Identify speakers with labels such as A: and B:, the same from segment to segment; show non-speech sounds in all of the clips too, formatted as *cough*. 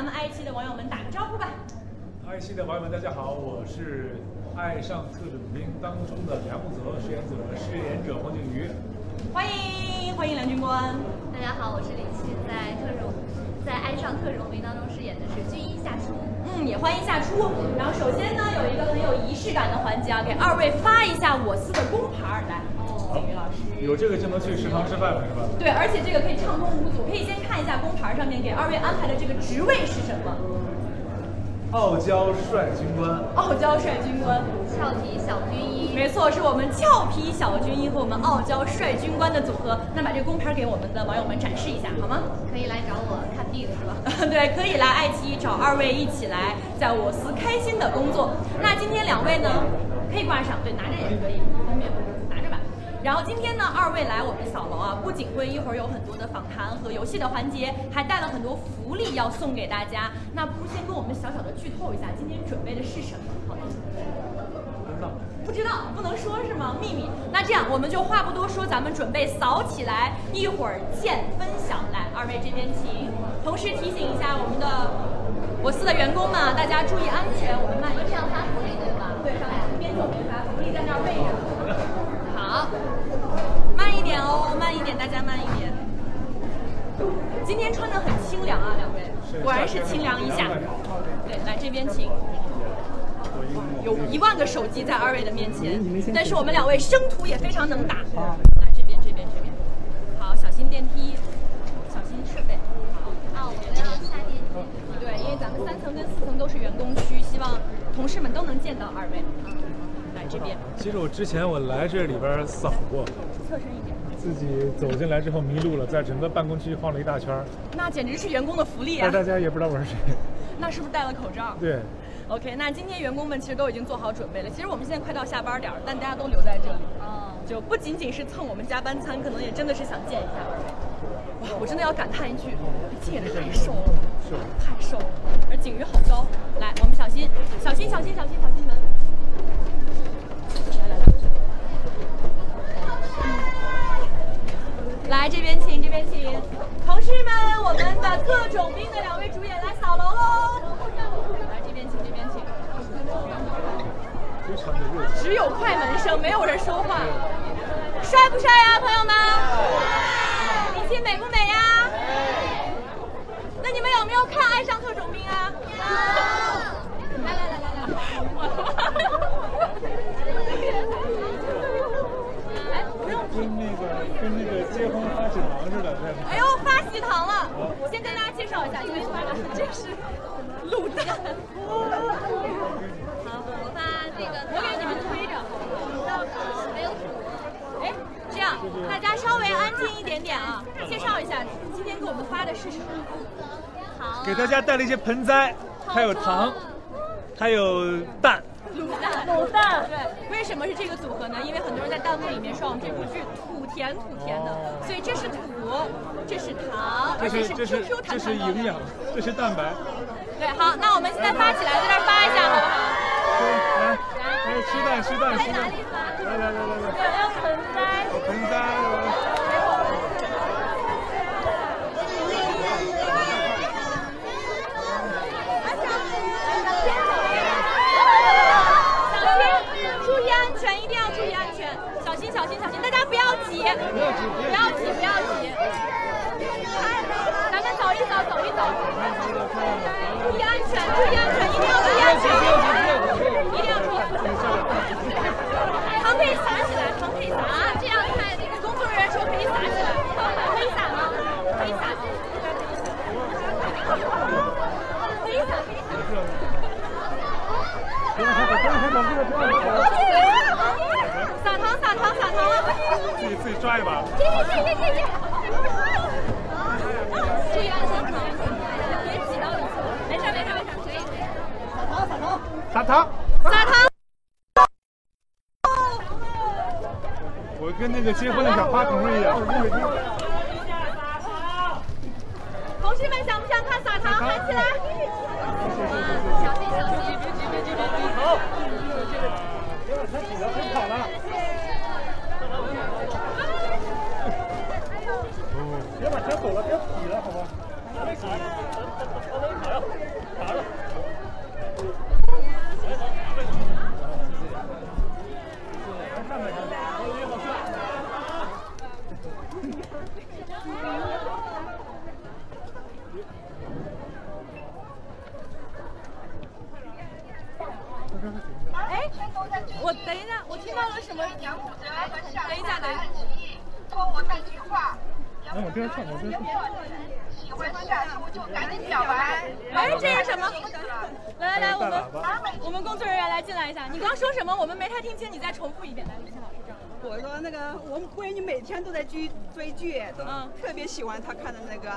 A: 咱们爱奇艺的网友们打个招呼吧。
B: 爱奇艺的网友们，大家好，我是《爱上特种兵》当中的梁木泽饰演者饰演者黄景瑜。
A: 欢迎欢迎梁军官。
C: 大家好，我是李沁，在特种在《爱上特种兵》当中饰演的是军医夏初。
A: 嗯，也欢迎夏初。然后首先呢，有一个很有仪式感的环节啊，给二位发一下我司的工牌来。景瑜老师。
B: 有这个就能去食堂吃饭了，是吧？
A: 对，而且这个可以畅通无阻。可以先看一下工牌上面给二位安排的这个职位是什么？
B: 傲娇帅军官。
A: 傲娇帅军官。
C: 俏皮小军医。
A: 没错，是我们俏皮小军医和我们傲娇帅军官的组合。那把这个工牌给我们的网友们展示一下，好吗？
C: 可以来找我看病是吧？*laughs*
A: 对，可以来爱奇艺找二位一起来，在我司开心的工作。那今天两位呢，可以挂上，对，拿着也可以，方便。然后今天呢，二位来我们小楼啊，不仅会一会儿有很多的访谈和游戏的环节，还带了很多福利要送给大家。那不如先跟我们小小的剧透一下，今天准备的是什么？好不知道，不知道，不能说是吗？秘密。那这样我们就话不多说，咱们准备扫起来，一会儿见分享。来，二位这边请。同时提醒一下我们的我司的员工们，大家注意安全。我们慢一点。
C: 发福利对吧？
A: 对，上来边走边发福利，在那儿备着。好，点哦，慢一点，大家慢一点。今天穿的很清凉啊，两位，果然是清凉一下。对，来这边请。有一万个手机在二位的面前，但是我们两位生图也非常能打。来这边，这边，这边。好，小心电梯，小心设备。好，
C: 啊，我们要下电梯。
A: 对，因为咱们三层跟四层都是员工区，希望同事们都能见到二位。来这边。
B: 其实我之前我来这里边扫过，
A: 侧身一点。
B: 自己走进来之后迷路了，在整个办公区晃了一大圈。
A: 那简直是员工的福利啊！
B: 大家也不知道我是谁。*laughs*
A: 那是不是戴了口罩？
B: 对。
A: OK，那今天员工们其实都已经做好准备了。其实我们现在快到下班点了，但大家都留在这里。哦。就不仅仅是蹭我们加班餐，可能也真的是想见一下。哇，我真的要感叹一句，这也太瘦了，太瘦了。而景瑜好高，来，我们小心，小心，小心，小心，小心门。来这边请，这边请，同事们，我们的特种兵的两位主演来扫楼喽！来这边请，这边请。只有快门声，没有人说话。帅不帅呀，朋友们？李沁美不美呀？那你们有没有看《爱上特种兵》啊？*laughs* 有。来来来来来。哎，不用
B: 跟那个跟那个结婚发喜糖似的，
A: 哎呦，发喜糖了！我先跟大家介绍一下，因为这是卤蛋。
C: 好，我发那个，
A: 我给你们推着。
C: 还有。
A: 哎，这样大家稍微安静一点点啊！介绍一下，今天给我们发的是什么？
C: 好。
B: 给大家带了一些盆栽，还有糖，还有蛋。
A: 卤蛋，卤蛋，对，为什么是这个组合呢？因为很多人在弹幕里面说我们这部剧土甜土甜的，所以这是土，这是糖，而且是 Q Q 弹弹的。
B: 这是营养，这是蛋白。
A: 对，好，那我们现在发起来，在这发一下，好不好？
B: 来，来，吃蛋，吃蛋，吃蛋。来来来来来。
A: 要盆栽。
B: 盆栽。
D: 每天都在追追剧，都
A: 嗯
D: 特别喜欢他看的那个。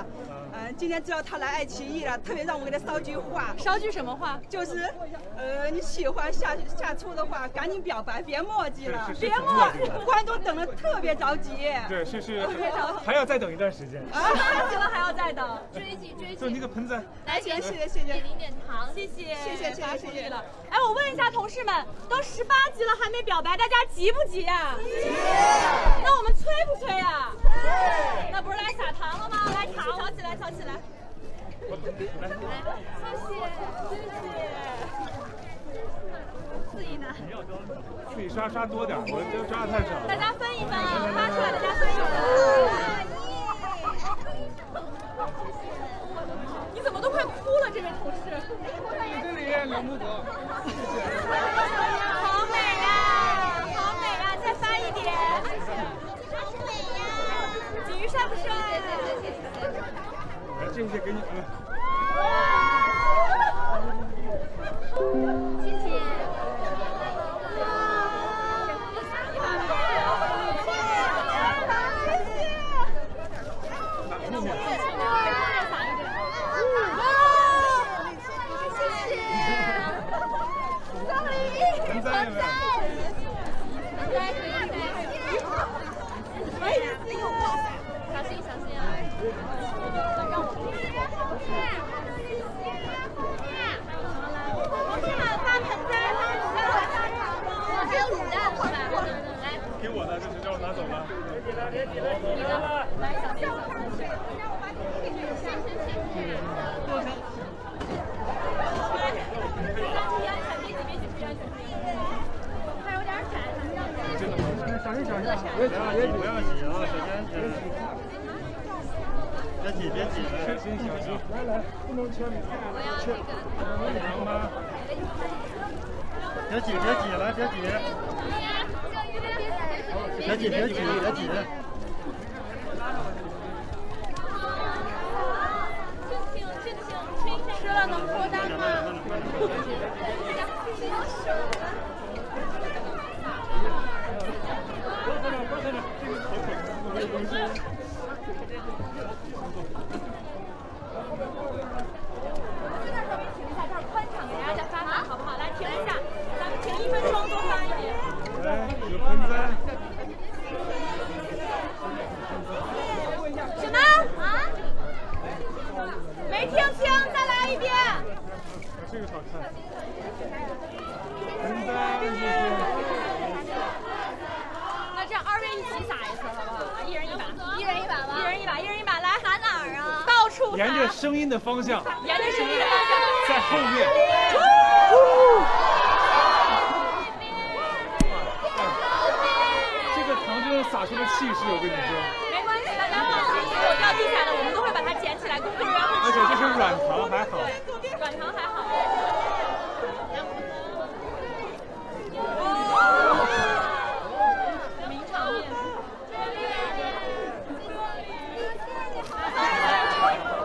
D: 嗯，今天知道他来爱奇艺了，特别让我给他捎句话，
A: 捎句什么话？
D: 就是，呃，你喜欢夏夏初的话，赶紧表白，别墨迹了别墨迹，观众等的特别着急。
B: 对，是是，还要再等一段时间。
A: 十八集了还要再等。
C: 追剧追
B: 就那
C: 剧，
B: 个盆栽，
C: 来
D: 谢谢谢谢谢谢
C: 给您点糖，
A: 谢谢，
D: 谢谢谢谢
A: 了。哎，我问一下同事们，都十八级了还没表白，大家急不急呀、急。那我们催不催啊？催。那不是来撒糖了吗？来，瞧瞧起来，瞧起来。
C: 谢谢，谢谢自己拿。
B: 自己刷刷多点，我这刷的太少
A: 大。家分一分啊，发出来大家分一分。你怎么都快哭了，这位同事？
B: 这里梁木泽，
A: 好美呀，好美呀，再发一点。锦鱼帅不帅？
B: 来这些给你们。
C: 谢谢。
B: 盆栽有没有？
C: 小心小心啊！还有卤蛋是吧？来，
B: 给我的，这是让我拿走了。
C: 来，小心小心。
A: 还有点窄，咱们让点。
B: 小心小心，
E: 不要挤，不要挤啊！首先，嗯，别挤，别挤，
B: 小心小心。来来，不能牵。
C: 我要这个。
B: 长吗？
E: 别挤，别挤，来，别挤，别挤，别挤，别挤。
A: 吃了能脱单吗？*laughs* Thank you.
B: 沿着声音的方向，
A: 沿着声音的方向。
B: 在后面。这个糖真的洒出的气势，我跟你说。
A: 没关系，大家放心，如果掉地下了，我们都会把它捡起来，工作人员会
B: 而且这是软糖，还好。
A: 软糖还好。名场面。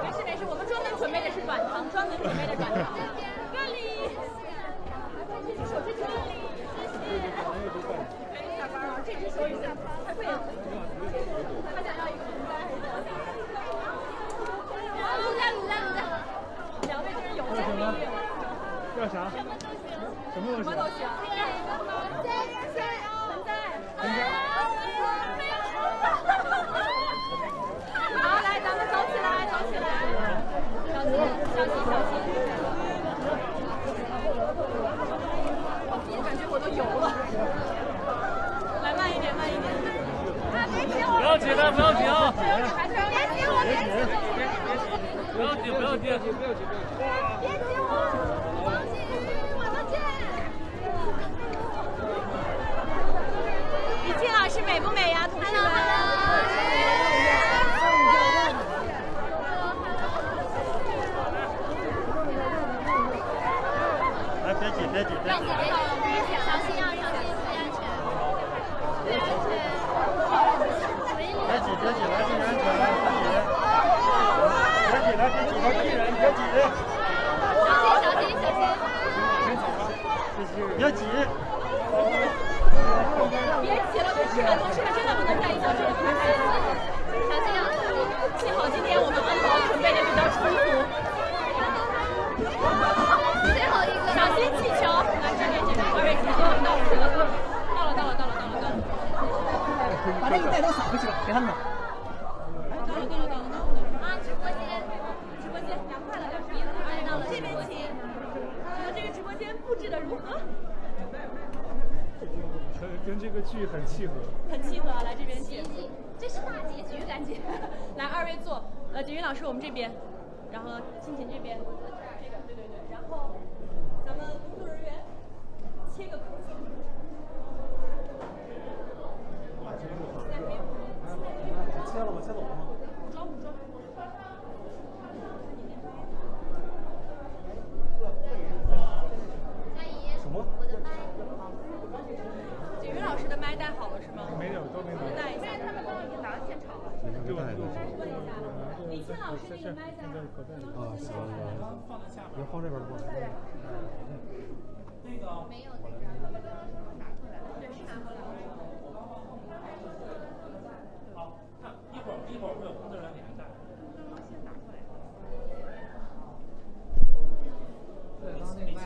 A: 没事没事，我们专门准备的是软糖，专门准备的软糖。这里，这只手这只手，谢谢。下班了，这只手已下班，太贵了。他想要一个盆栽。
C: 卤蛋卤蛋卤蛋。
A: 两位真是有求必应，
B: 要啥？什么都
A: 什么都
B: 行。
A: 行。好，来，咱们走起来，走起来，小心，小心，小心。我感觉我都油了。来，慢一点，慢一点。啊，别挤我！
E: 不要挤了，不要挤啊！
A: 还有你还是别挤我，别挤我！
E: 不要挤，不要挤，不要挤，不要挤。
A: 别挤我！王景瑜，我的天！李静老师美不美呀，同事们？
E: 来，别挤，别挤，别挤。
C: 小心啊，小心，注意安全。注意安全。
E: 别挤，别挤，来，注意安全。别挤，
A: 别挤了，同事们，同事们真的不能在一小时里面开小心啊！幸好今天我们安保准备的比较充足。
C: 最后一个
A: 小心气球，来这边这边，二位气球到了，到了，到了，到了，到了，到了。
D: 把这一袋都撒回去吧，给他们。
A: 到了，到了，到了，到了。
C: 啊，直播间，
A: 直播间凉快了，凉快了。来到了这边请，你们这个直播间布置的如何？
B: 跟这个剧很契合。
A: 很契合啊，来这边请。
C: 这是大结局感觉。
A: 来，二位坐。呃，景云老师我们这边，然后青琴这边，这个，对对对，然后咱们工作人员切个口子。
B: 切了吗？切走了吗？
A: 武装武装。
C: 佳怡，
B: 什么？
C: 我的麦。
A: 景云老师的麦带好了是吗？
B: 没有，都没拿。
A: 带一下。他们都已经拿到现场了。
B: 给我，给我。
A: 问一下，李沁老师那个麦在哪？
E: 啊，行行行，别放这边过来。
C: 没有那个。
A: 对，是拿回来了。
E: 好，看一会儿一会儿会有工作人员给您带。对，刚那个麦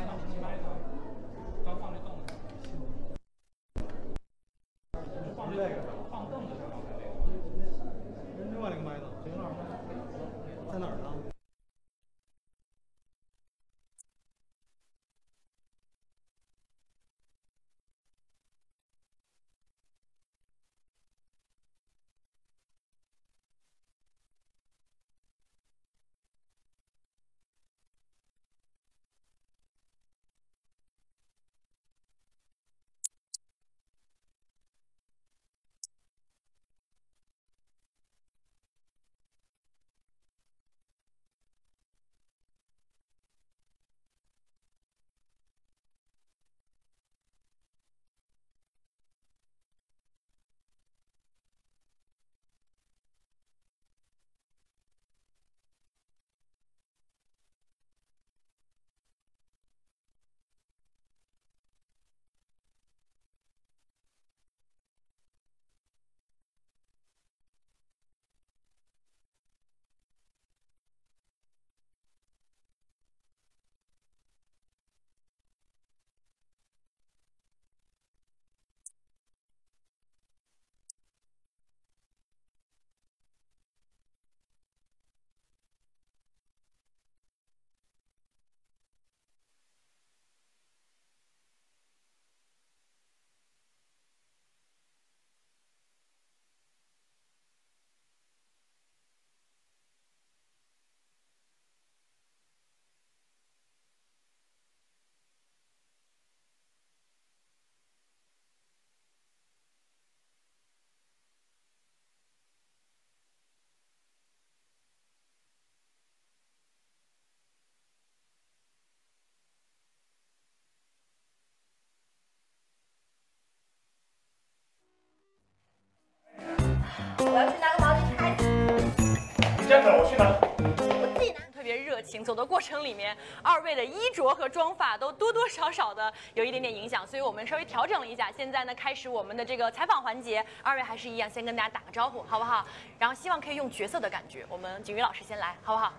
C: 我去拿。
E: 我
C: 自己拿。
A: 特别热情，走的过程里面，二位的衣着和妆发都多多少少的有一点点影响，所以我们稍微调整了一下。现在呢，开始我们的这个采访环节，二位还是一样，先跟大家打个招呼，好不好？然后希望可以用角色的感觉，我们景瑜老师先来，好不好？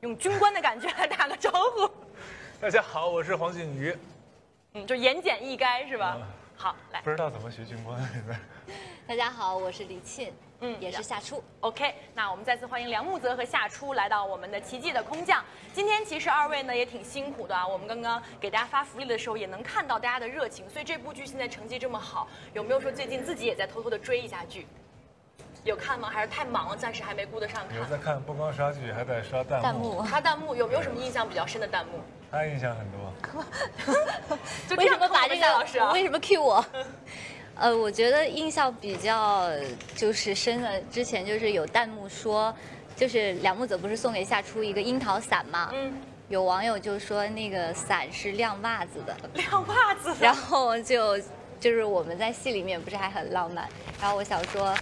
A: 用军官的感觉来打个招呼，
B: 大家好，我是黄景瑜。
A: 嗯，就言简意赅是吧？好，来
B: 不知道怎么学军官现在。*laughs*
C: 大家好，我是李沁，
A: 嗯
C: 也是夏初。
A: OK，那我们再次欢迎梁木泽和夏初来到我们的奇迹的空降。今天其实二位呢也挺辛苦的啊，我们刚刚给大家发福利的时候也能看到大家的热情，所以这部剧现在成绩这么好，有没有说最近自己也在偷偷的追一下剧？有看吗？还是太忙了，暂时还没顾得上看？
B: 有在看，不光刷剧，还在刷弹幕。
C: 弹幕
A: 刷弹幕有没有什么印象比较深的弹幕？
B: 他印象很多。*laughs*
A: 就
C: 为什么把这个
A: 老师啊？
C: 为什么 cue 我？*laughs* 呃，我觉得印象比较就是深的，之前就是有弹幕说，就是梁木泽不是送给夏初一个樱桃伞嘛？
A: 嗯，
C: 有网友就说那个伞是晾袜子的，
A: 晾袜子的。
C: 然后就就是我们在戏里面不是还很浪漫，然后我想说，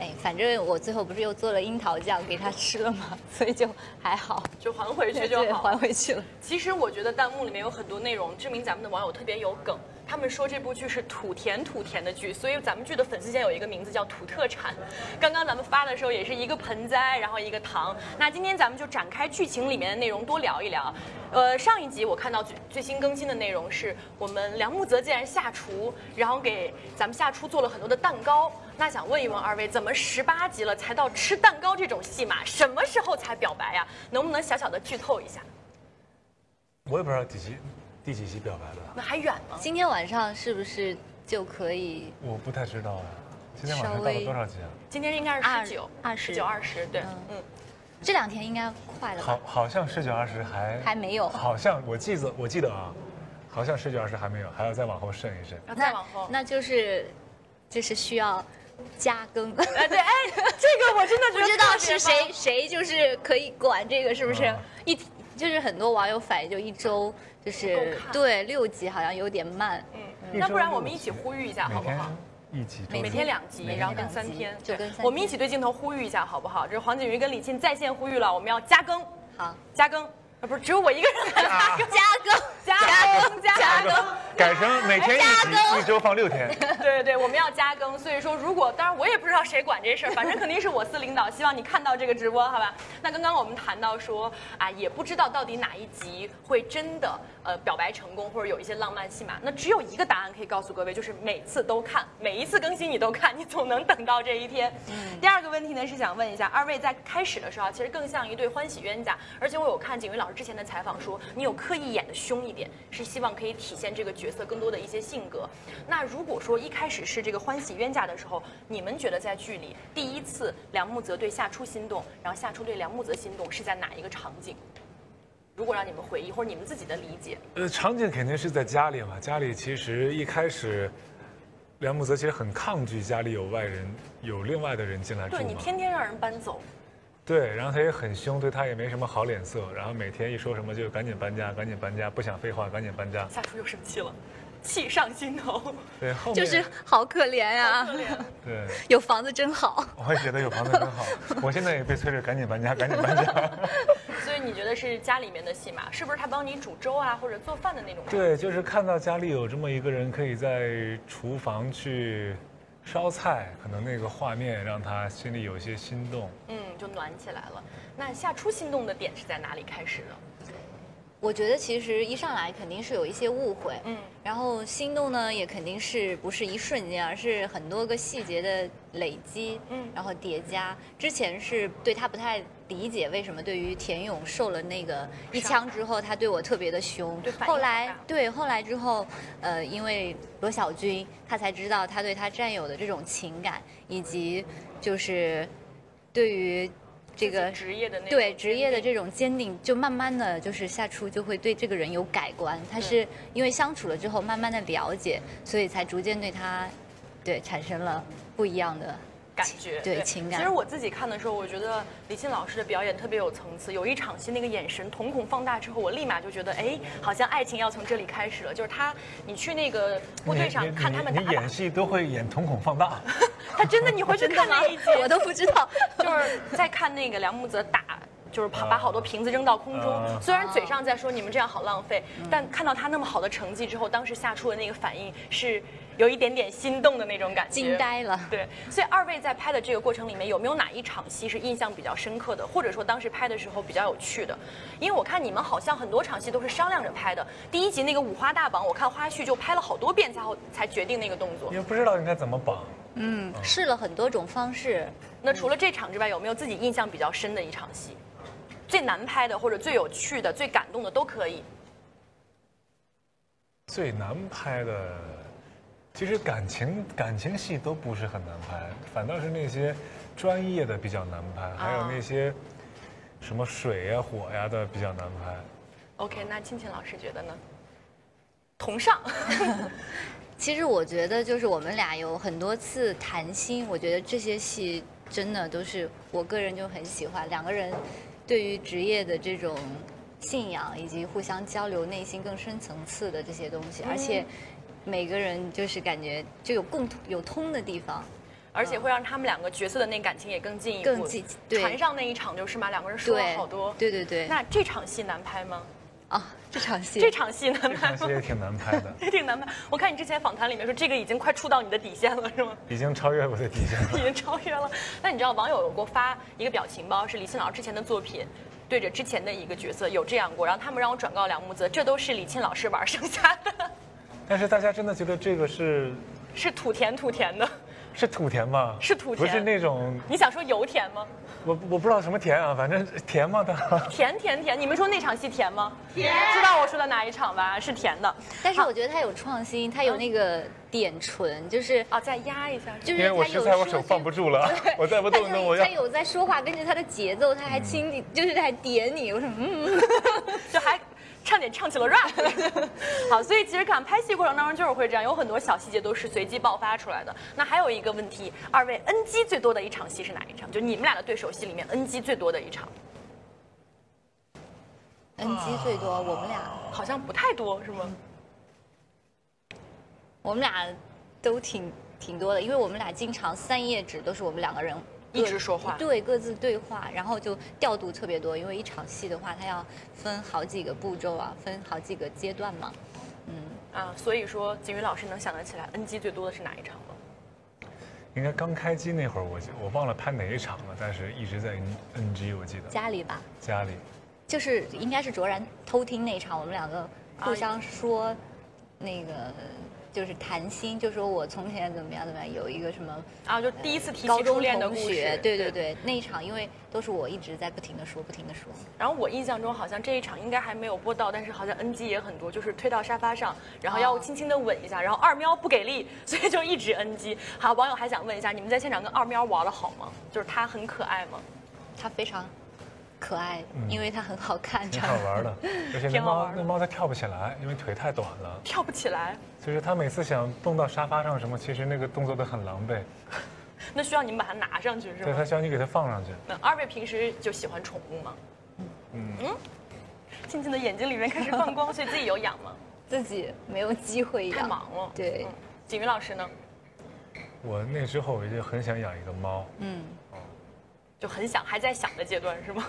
C: 哎，反正我最后不是又做了樱桃酱给他吃了吗，*laughs* 所以就还好，
A: 就还回去就
C: 对
A: 好。
C: 还回去了。
A: 其实我觉得弹幕里面有很多内容证明咱们的网友特别有梗。他们说这部剧是土甜土甜的剧，所以咱们剧的粉丝间有一个名字叫土特产。刚刚咱们发的时候也是一个盆栽，然后一个糖。那今天咱们就展开剧情里面的内容多聊一聊。呃，上一集我看到最最新更新的内容是我们梁木泽竟然下厨，然后给咱们下厨做了很多的蛋糕。那想问一问二位，怎么十八集了才到吃蛋糕这种戏码？什么时候才表白呀？能不能小小的剧透一下？
B: 我也不知道几集，第几集表白的，
A: 那还远吗？
C: 今天晚上是不是就可以？
B: 我不太知道啊。今天晚上到了多少集啊？
A: 今天应该是
C: 二
A: 十九、
C: 二十
A: 十九、二十，对，
C: 嗯
A: 嗯，
C: 这两天应该快了吧
B: 好，？好像十九二十还
C: 还没有
B: 好像我记得我记得啊，好像十九二十还没有，还要再往后剩一剩。
A: 然后再往后。
C: 那就是就是需要加更。*laughs*
A: 哎，对，哎，这个我真的
C: 不知道是谁谁就是可以管这个，是不是？
B: 啊？
C: 一就是很多网友反映，就一周就是对六集好像有点慢，
A: 嗯，那不然我们一起呼吁一下，好不好？
B: 一集，
C: 每
A: 每天两集，然后跟三天，
C: 就跟三天。
A: 我们一起对镜头呼吁一下，好不好？这是黄景瑜跟李沁在线呼吁了，我们要加更，
C: 好。
A: 加更，啊，不是只有我一个人 *laughs* 加更，
C: 加更
A: 加更，加更。
B: 改成每天一集，一周放六天。*laughs*
A: 对对对，我们要加更，所以说如果当然我也不知道谁管这事儿，反正肯定是我司领导，希望你看到这个直播，好吧？那刚刚我们谈到说啊，也不知道到底哪一集会真的呃表白成功，或者有一些浪漫戏码，那只有一个答案可以告诉各位，就是每次都看，每一次更新你都看，你总能等到这一天。第二个问题呢是想问一下二位在开始的时候啊，其实更像一对欢喜冤家，而且我有看景瑜老师之前的采访说，你有刻意演的凶一点，是希望可以体现这个角色更多的一些性格。那如果说一开始是这个欢喜冤家的时候，你们觉得在剧里第一次梁木泽对夏初心动，然后夏初对梁木泽心动是在哪一个场景？如果让你们回忆，或者你们自己的理解，
B: 呃，场景肯定是在家里嘛。家里其实一开始，梁木泽其实很抗拒家里有外人，有另外的人进来住
A: 对你。天天让人搬走，
B: 对，然后他也很凶，对他也没什么好脸色，然后每天一说什么就赶紧搬家，赶紧搬家，不想废话，赶紧搬家。
A: 夏初又生气了，气上心头。
B: 对，后面
C: 就是好可怜呀、
A: 可怜
B: 对，*laughs*
C: 有房子真好。
B: 我也觉得有房子真好。*laughs* 我现在也被催着赶紧搬家，赶紧搬家。*laughs*
A: 所以你觉得是家里面的戏码，是不是他帮你煮粥啊，或者做饭的那种？
B: 对，就是看到家里有这么一个人可以在厨房去烧菜，可能那个画面让他心里有些心动。
A: 嗯，就暖起来了。那夏初心动的点是在哪里开始的？
C: 我觉得其实一上来肯定是有一些误会，
A: 嗯，
C: 然后心动呢也肯定是不是一瞬间，而是很多个细节的累积，
A: 嗯
C: 然后叠加。之前是对他不太理解，为什么对于田勇受了那个一枪之后，他对我特别的凶
A: 对。
C: 后来对后来之后，呃，因为罗小军，他才知道他对他战友的这种情感，以及就是对于这个
A: 职业的那
C: 对职业的这种坚定，就慢慢的就是夏初就会对这个人有改观。他是因为相处了之后，慢慢的了解，所以才逐渐对他，对产生了不一样的
A: 感觉
C: 对情感
A: 其实我自己看的时候，我觉得李沁老师的表演特别有层次。有一场戏，那个眼神瞳孔放大之后，我立马就觉得，哎，好像爱情要从这里开始了。就是他，你去那个部队上看他们打靶
B: 你你演，戏都会演瞳孔放大。*laughs*
A: 他真的你回去看那一集，*laughs*
C: 我都不知道。*laughs*
A: 就是在看那个梁木泽打。就是把把好多瓶子扔到空中
B: 啊，
A: 虽然嘴上在说你们这样好浪费，但看到他那么好的成绩之后，当时夏初的那个反应是有一点点心动的那种感觉，
C: 惊呆了
A: 对，所以二位在拍的这个过程里面，有没有哪一场戏是印象比较深刻的，或者说当时拍的时候比较有趣的？因为我看你们好像很多场戏都是商量着拍的。第一集那个五花大绑，我看花絮就拍了好多遍才后才决定那个动作。
B: 也不知道应该怎么绑。
C: 嗯，试了很多种方式。
A: 那除了这场之外，有没有自己印象比较深的一场戏？最难拍的，或者最有趣的、最感动的都可以。
B: 最难拍的，其实感情感情戏都不是很难拍，反倒是那些专业的比较难拍，还有那些什么水呀、火呀的比较难拍。
A: OK，那青青老师觉得呢？同上，*laughs*
C: 其实我觉得就是我们俩有很多次谈心，我觉得这些戏真的都是我个人就很喜欢，两个人对于职业的这种信仰以及互相交流内心更深层次的这些东西，而且每个人就是感觉就有共同有通的地方。
A: 而且会让他们两个角色的那感情也更进一步。
C: 更进对
A: 船上那一场就是嘛，两个人说了好多。
C: 对对对。
A: 那这场戏难拍吗？
C: 啊，这场戏，
A: 这场戏难拍吗？
B: 场戏也挺难拍的，*laughs*
A: 也挺难拍。我看你之前访谈里面说，这个已经快触到你的底线了，是吗？
B: 已经超越我的底线了。*laughs*
A: 已经超越了。那你知道网友有给我发一个表情包，是李沁老师之前的作品，对着之前的一个角色有这样过，然后他们让我转告梁木泽，这都是李沁老师玩剩下的，
B: 但是大家真的觉得这个是
A: 是土甜土甜的。
B: 是土甜吗？
A: 是土甜
B: 不是那种
A: 你想说油甜吗？
B: 我我不知道什么甜啊，反正甜吗？它 *laughs*
A: 甜甜甜，你们说那场戏甜吗？甜，知道我说的哪一场吧？是甜的。
C: 但是我觉得他有创新，他有那个点唇，就是
A: 啊，再压一下。
C: 就是
B: 因为我
C: 他有
B: 实在我手放不住了，*laughs* 我再不动动我要
C: 他有在说话，跟着他的节奏，他还亲你，就是还点你，我说嗯，
A: 就还差点唱起了 rap。*laughs* 好，所以其实看拍戏过程当中就是会这样，有很多小细节都是随机爆发出来的。那还有一个问题，二位 NG 最多的一场戏是哪一场？就你们俩的对手戏里面 NG 最多的一场
C: ，NG 最多，我们俩
A: 好像不太多，是吗？
C: 我们俩都挺挺多的，因为我们俩经常三页纸都是我们两个人各
A: 一直说话
C: 对，各自对话，然后就调度特别多，因为一场戏的话，它要分好几个步骤啊，分好几个阶段嘛，嗯，
A: 啊，所以说景宇老师能想得起来 NG 最多的是哪一场吗？
B: 应该刚开机那会儿，我记我忘了拍哪一场了，但是一直在 NG，我记得
C: 家里吧，
B: 家里。
C: 就是应该是卓然偷听那场，我们两个互相说那个。就是谈心，就说我从前怎么样怎么样，有一个什么
A: 啊，就第一次提起
C: 高中
A: 初恋的故
C: 同学
A: 事，
C: 对对对，那一场因为都是我一直在不停的说，不停的说。
A: 然后我印象中好像这一场应该还没有播到，但是好像 NG 也很多，就是推到沙发上，然后要轻轻的吻一下，然后二喵不给力，所以就一直 NG。好，网友还想问一下，你们在现场跟二喵玩的好吗？就是他很可爱吗？
C: 他非常可爱，
B: 嗯
C: 因为它很好看，
B: 挺好玩的，*laughs* 而且那猫那猫它跳不起来，因为腿太短了。
A: 跳不起来，
B: 就是它每次想蹦到沙发上什么，其实那个动作都很狼狈。*laughs*
A: 那需要你们把它拿上去是吗
B: 对，它？需要你给它放上去。
A: 那二位平时就喜欢宠物吗？
B: 嗯，
A: 静静的眼睛里面开始放光，所以自己有养吗？*laughs*
C: 自己没有机会养。
A: 太忙了。
C: 对
A: 嗯，景瑜老师呢，
B: 我那时候我就很想养一个猫，
C: 嗯，
A: 就很想，还在想的阶段是吗？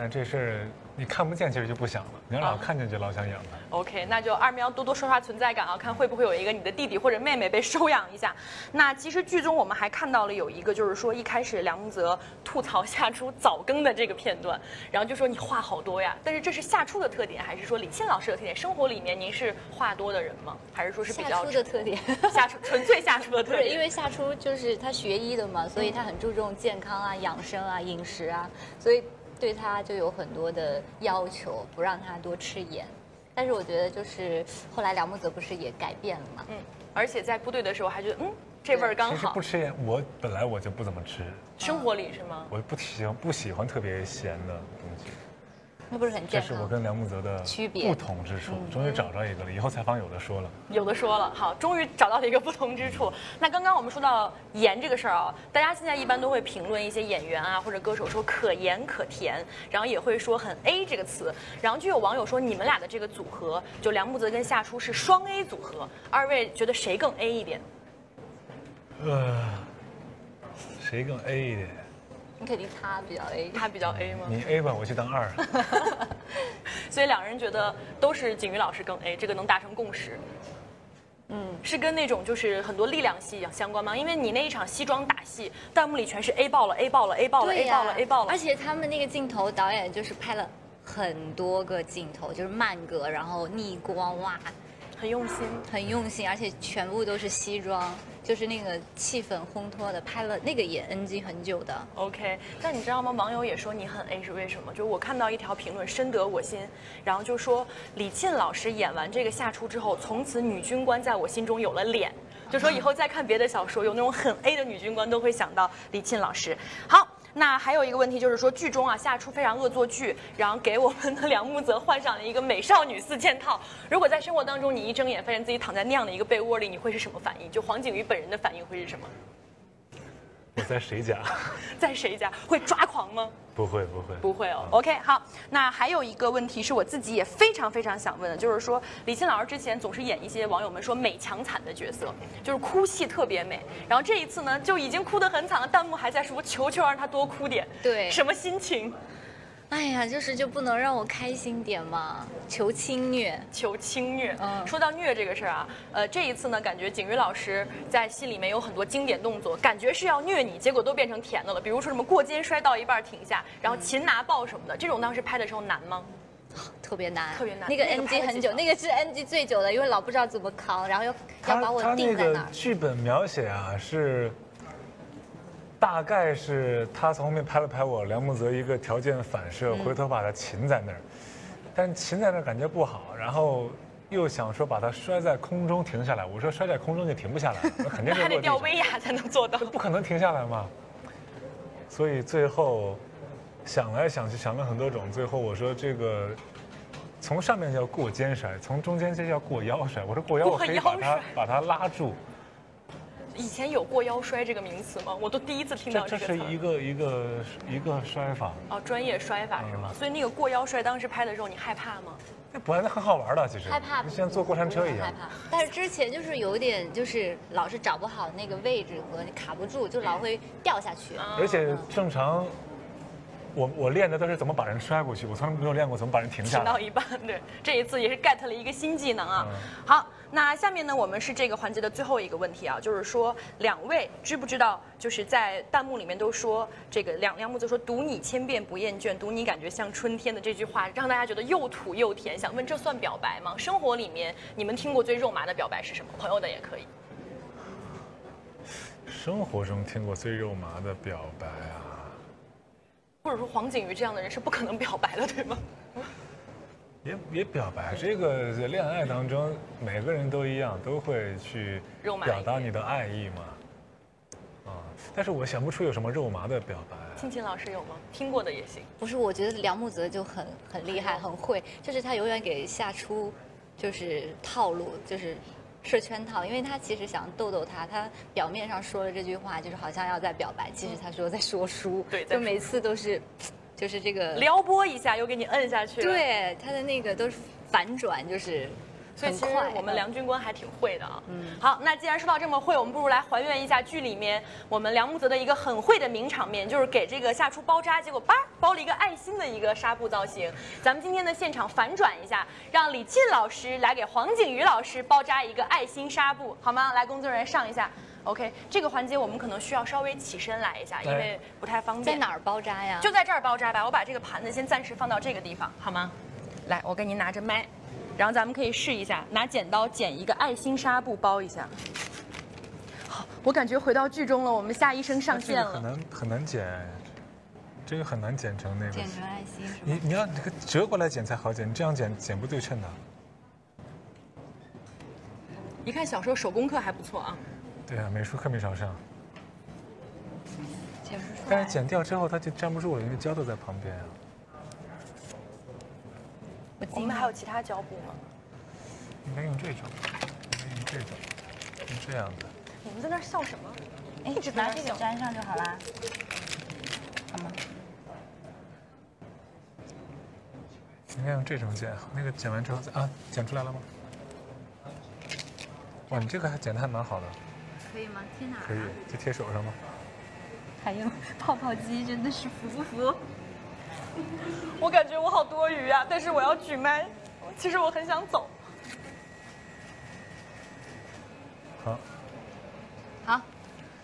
B: 但这事儿你看不见，其实就不想了。你要老
A: 啊
B: 看见，就老想养它。
A: OK，那就二喵多多刷刷存在感啊，看会不会有一个你的弟弟或者妹妹被收养一下。那其实剧中我们还看到了有一个，就是说一开始梁木泽吐槽夏初早更的这个片段，然后就说你话好多呀。但是这是夏初的特点，还是说李沁老师的特点？生活里面您是话多的人吗？还是说是比较
C: 夏
A: 较
C: 初的特点。
A: 夏初纯粹夏初的
C: 不是，
A: 特点？
C: 因为夏初就是他学医的嘛，所以他很注重健康啊、养生啊、饮食啊，所以对他就有很多的要求，不让他多吃盐。但是我觉得就是后来梁木泽不是也改变了嘛，
A: 嗯，而且在部队的时候还觉得嗯这味儿刚好
B: 其实不。吃盐，我本来我就不怎么吃，
A: 生活里是吗？
B: 我不喜欢不喜欢特别咸的东西。
C: 那不是很
B: 这。是我跟梁木泽的
C: 区别
B: 不同之处。终于找着一个了，以后采访有的说了。
A: 有的说了，好，终于找到了一个不同之处。那刚刚我们说到盐这个事儿啊，大家现在一般都会评论一些演员啊或者歌手说可盐可甜，然后也会说很 A 这个词。然后就有网友说你们俩的这个组合，就梁木泽跟夏初是双 A 组合，二位觉得谁更 A 一点？
B: 呃，谁更 A 一点？
C: 你肯定他比较 A，
A: 他比较 A 吗？
B: 你 A 吧，我去当二。*laughs*
A: 所以两人觉得都是景瑜老师更 A，这个能达成共识。
C: 嗯，
A: 是跟那种就是很多力量戏相关吗？因为你那一场西装打戏，弹幕里全是 A 爆了，A 爆了，A 爆了，A 爆了，A 爆了
C: 而。且他们那个镜头，导演就是拍了很多个镜头，就是慢格，然后逆光，哇，
A: 很用心。
C: 很用心，而且全部都是西装，就是那个气氛烘托的，拍了那个也 NG 很久的。
A: OK，但你知道吗？网友也说你很 A 是为什么？就是我看到一条评论深得我心，然后就说李沁老师演完这个夏初之后，从此女军官在我心中有了脸，就说以后再看别的小说，有那种很 A 的女军官都会想到李沁老师。好。那还有一个问题就是说，剧中啊，夏初非常恶作剧，然后给我们的梁木泽换上了一个美少女四件套。如果在生活当中，你一睁眼发现自己躺在那样的一个被窝里，你会是什么反应？就黄景瑜本人的反应会是什么？
B: 我在谁家？*laughs*
A: 在谁家？会抓狂吗？
B: 不会不会
A: 不会哦。OK，好，那还有一个问题是我自己也非常非常想问的，就是说李沁老师之前总是演一些网友们说美强惨的角色，就是哭戏特别美。然后这一次呢，就已经哭得很惨了，弹幕还在说求求让他多哭点。
C: 对
A: 什么心情？
C: 哎呀，就是就不能让我开心点吗？求轻虐。
A: 求轻虐。
C: 嗯
A: 说到虐这个事儿啊，呃，这一次呢，感觉景瑜老师在戏里面有很多经典动作，感觉是要虐你，结果都变成甜的了。比如说什么过肩摔到一半停下，然后擒拿抱什么的，这种当时拍的时候难吗？
C: 特别难，
A: 特别难
C: 那个 NG 很久，那个是 NG 最久的，因为老不知道怎么扛，然后又要把我定在那儿。
B: 剧本描写啊，是大概是他从后面拍了拍我，梁木泽一个条件反射，
C: 嗯
B: 回头把他擒在那儿，但擒在那儿感觉不好，然后又想说把他摔在空中停下来，我说摔在空中就停不下来，那肯定是
A: 还得吊威亚才能做到。*laughs*
B: 不可能停下来嘛。所以最后想来想去想了很多种，最后我说这个从上面叫过肩摔，从中间这叫过腰摔。我说过腰我可以把
A: 过腰
B: 它把它拉住，
A: 以前有过腰摔这个名词吗？我都第一次听到这个词儿。
B: 是一个一个一个摔法，
A: 哦，专业摔法是吗？
B: 嗯
A: 所以那个过腰摔当时拍的时候，你害怕吗？
B: 那不然那很好玩的，其实
C: 害怕，
B: 就像坐过山车一样
C: 害。怕。但是之前就是有点，就是老是找不好那个位置和你卡不住，就老会掉下去。
B: 而且正常，我我练的都是怎么把人摔过去，我从来没有练过怎么把人停下来。
A: 停到一半，对，这一次也是 get 了一个新技能啊。
B: 嗯
A: 好，那下面呢，我们是这个环节的最后一个问题啊，就是说两位知不知道，就是在弹幕里面都说这个两两木子说“读你千遍不厌倦，读你感觉像春天”的这句话，让大家觉得又土又甜。想问这算表白吗？生活里面你们听过最肉麻的表白是什么？朋友的也可以。
B: 生活中听过最肉麻的表白啊，
A: 或者说黄景瑜这样的人是不可能表白的，对吗？
B: 也也表白。这个在恋爱当中，每个人都一样，都会去表达你的爱意嘛。啊，但是我想不出有什么肉麻的表白。
A: 青青老师有吗？听过的也行。
C: 不是，我觉得梁木泽就很很厉害，很会，就是他永远给夏初就是套路，就是设圈套，因为他其实想逗逗他，他表面上说了这句话，就是好像要在表白，其实他说在说书，就每次都是，就是这个，
A: 撩拨一下又给你摁下去了。。
C: 对他的那个都是反转，就是
A: 所以其实。我们
C: 嗯
A: 梁军官还挺会的啊。嗯，好，那既然说到这么会，我们不如来还原一下剧里面我们梁木泽的一个很会的名场面，就是给这个夏初包扎，结果叭包了一个爱心的一个纱布造型。咱们今天的现场反转一下，让李沁老师来给黄景瑜老师包扎一个爱心纱布，好吗？来，工作人员上一下。OK，这个环节我们可能需要稍微起身来一下，因为不太方便。
C: 在哪儿包扎呀？
A: 就在这儿包扎吧，我把这个盘子先暂时放到这个地方，好吗？来，我给您拿着麦，然后咱们可以试一下，拿剪刀剪一个爱心纱布包一下。好，我感觉回到剧中了，我们夏医生上线了。
B: 这个很难很难剪，这个很难剪成那个。
C: 剪成爱心是吗？
B: 你你要这个折过来剪才好剪，你这样剪剪不对称的。
A: 一看小时候手工课还不错啊。
B: 对啊，美术课没少上，
C: 剪不出。
B: 但是剪掉之后它就粘不住了，因为胶都在旁边啊。
A: 我们还有其他胶布吗？
B: 应该用这种，应该用这种，用这样的。
A: 你们在那儿笑什么？
C: 哎
A: 一直，
C: 拿这个。粘上就好啦。好吗？
B: 应该用这种剪，那个剪完之后再啊，剪出来了吗？哇，你这个还剪的还蛮好的，
C: 可以吗？贴哪儿啊？
B: 可以，就贴手上吗？
C: 还有泡泡机，真的是服不服？*laughs*
A: 我感觉我好多余啊，但是我要举麦。其实我很想走。
B: 好，
C: 好，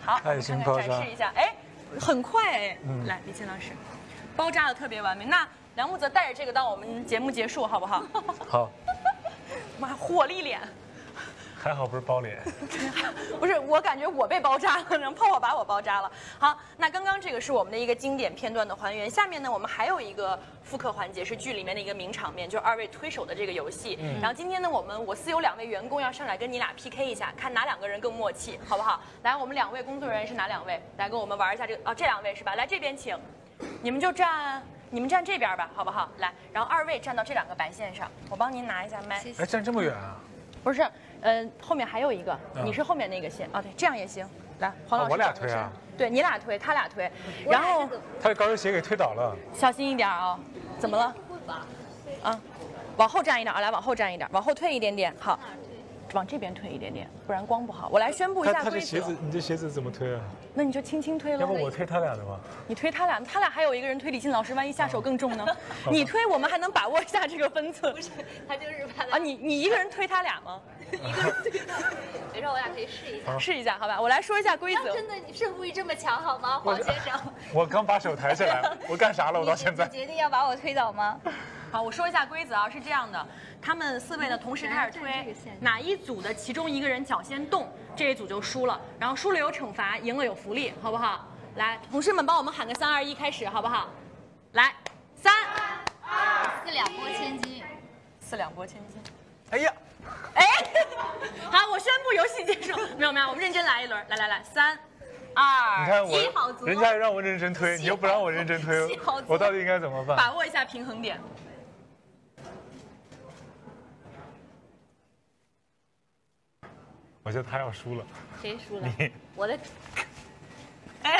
A: 好，我看看
B: 心包扎
A: 展示一下。哎，很快哎。
B: 嗯
A: 来，李沁老师，包扎的特别完美。那梁木泽带着这个到我们节目结束，好不好？
B: 好，*laughs*
A: 妈，火力脸。
B: 还好不是包脸。*laughs*
A: 不是，我感觉我被包扎了，然后泡泡把我包扎了。好，那刚刚这个是我们的一个经典片段的还原。下面呢，我们还有一个复刻环节，是剧里面的一个名场面，就是二位推手的这个游戏。然后今天呢，我们我司有两位员工要上来跟你俩 PK 一下，看哪两个人更默契，好不好？来，我们两位工作人员是哪两位？来跟我们玩一下这个哦，这两位是吧？来这边请，你们就站。你们站这边吧，好不好？来，然后二位站到这两个白线上，我帮您拿一下麦。
C: 谢谢
B: 哎，。站这么远啊？
A: 不是，呃，后面还有一个，
B: 嗯
A: 你是后面那个线啊？对，这样也行。来，黄老师、
B: 啊我俩推啊？
A: 对你俩推，他俩推，然后
B: 他的高跟鞋给推倒了。
A: 小心一点啊！怎么了？啊，往后站一点啊，来往后站一点，往后退一点点，好，往这边推一点点，不然光不好。我来宣布一下规则
B: 他这鞋子，，你这鞋子怎么推啊？
A: 那你就轻轻推了
B: 要不。我推他俩的吧？
A: 你推他俩，他俩还有一个人推李沁老师，万一下手更重呢？*laughs* 你推，我们还能把握一下这个分寸。不是
C: 他就是怕
A: 啊，你你一个人推他俩吗？*laughs*
C: 一个人推他没事，我俩可以试一下。
A: 试一下，好吧？我来说一下规则。
C: 真的，你胜负欲这么强好吗，黄先生？
B: 我刚把手抬起来，我干啥了？我到现在
C: 你。决定要把我推倒吗？*laughs*
A: 好，我说一下规则啊，是这样的，他们四位呢同时开始推，哪一组的其中一个人脚先动，这一组就输了，然后输了有惩罚，赢了有福利，好不好？来，同事们帮我们喊个三二一，开始，好不好？来，三二
C: 四两拨千斤。
A: 四两拨千斤。
B: 哎呀，
A: 哎，*laughs* 好，我宣布游戏结束。没有没有，我们认真来一轮，来来来，三二
B: 你看
A: 一，
B: 我，人家让我认真推，你又不让我认真推 *laughs* 我到底应该怎么办？
A: 把握一下平衡点。
B: 我觉得他要输了。
C: 谁输了 *laughs*
B: 你？
C: 我的。*laughs*
A: 哎，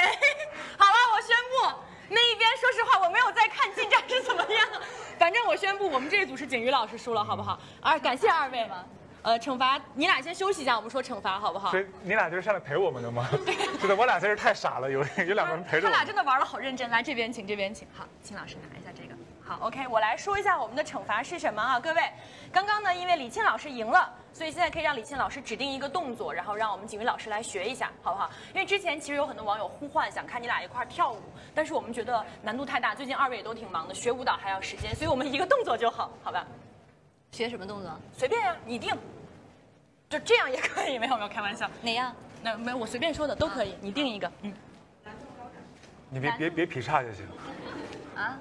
A: 好了，我宣布，那一边说实话我没有在看进展是怎么样，反正我宣布我们这一组是景瑜老师输了，好不好？啊，感谢二位。呃，惩罚你俩先休息一下，我们说惩罚好不好
B: 所？以你俩就是上来陪我们的吗？是的，我俩在这太傻了，有有两个人陪着
A: 他俩。真的玩的好认真，来这边请，这边请。好，秦老师拿一下这个。好，OK，我来说一下我们的惩罚是什么啊，各位。刚刚呢，因为李沁老师赢了，所以现在可以让李沁老师指定一个动作，然后让我们几位老师来学一下，好不好？因为之前其实有很多网友呼唤想看你俩一块儿跳舞，但是我们觉得难度太大，最近二位也都挺忙的，学舞蹈还要时间，所以我们一个动作就好，好吧？
C: 学什么动作？
A: 随便呀、你定。就这样也可以，没有没有开玩笑。
C: 哪样？
A: 那没有，我随便说的都可以，你定一个。嗯，
B: 你别别别劈叉就行。
C: 啊？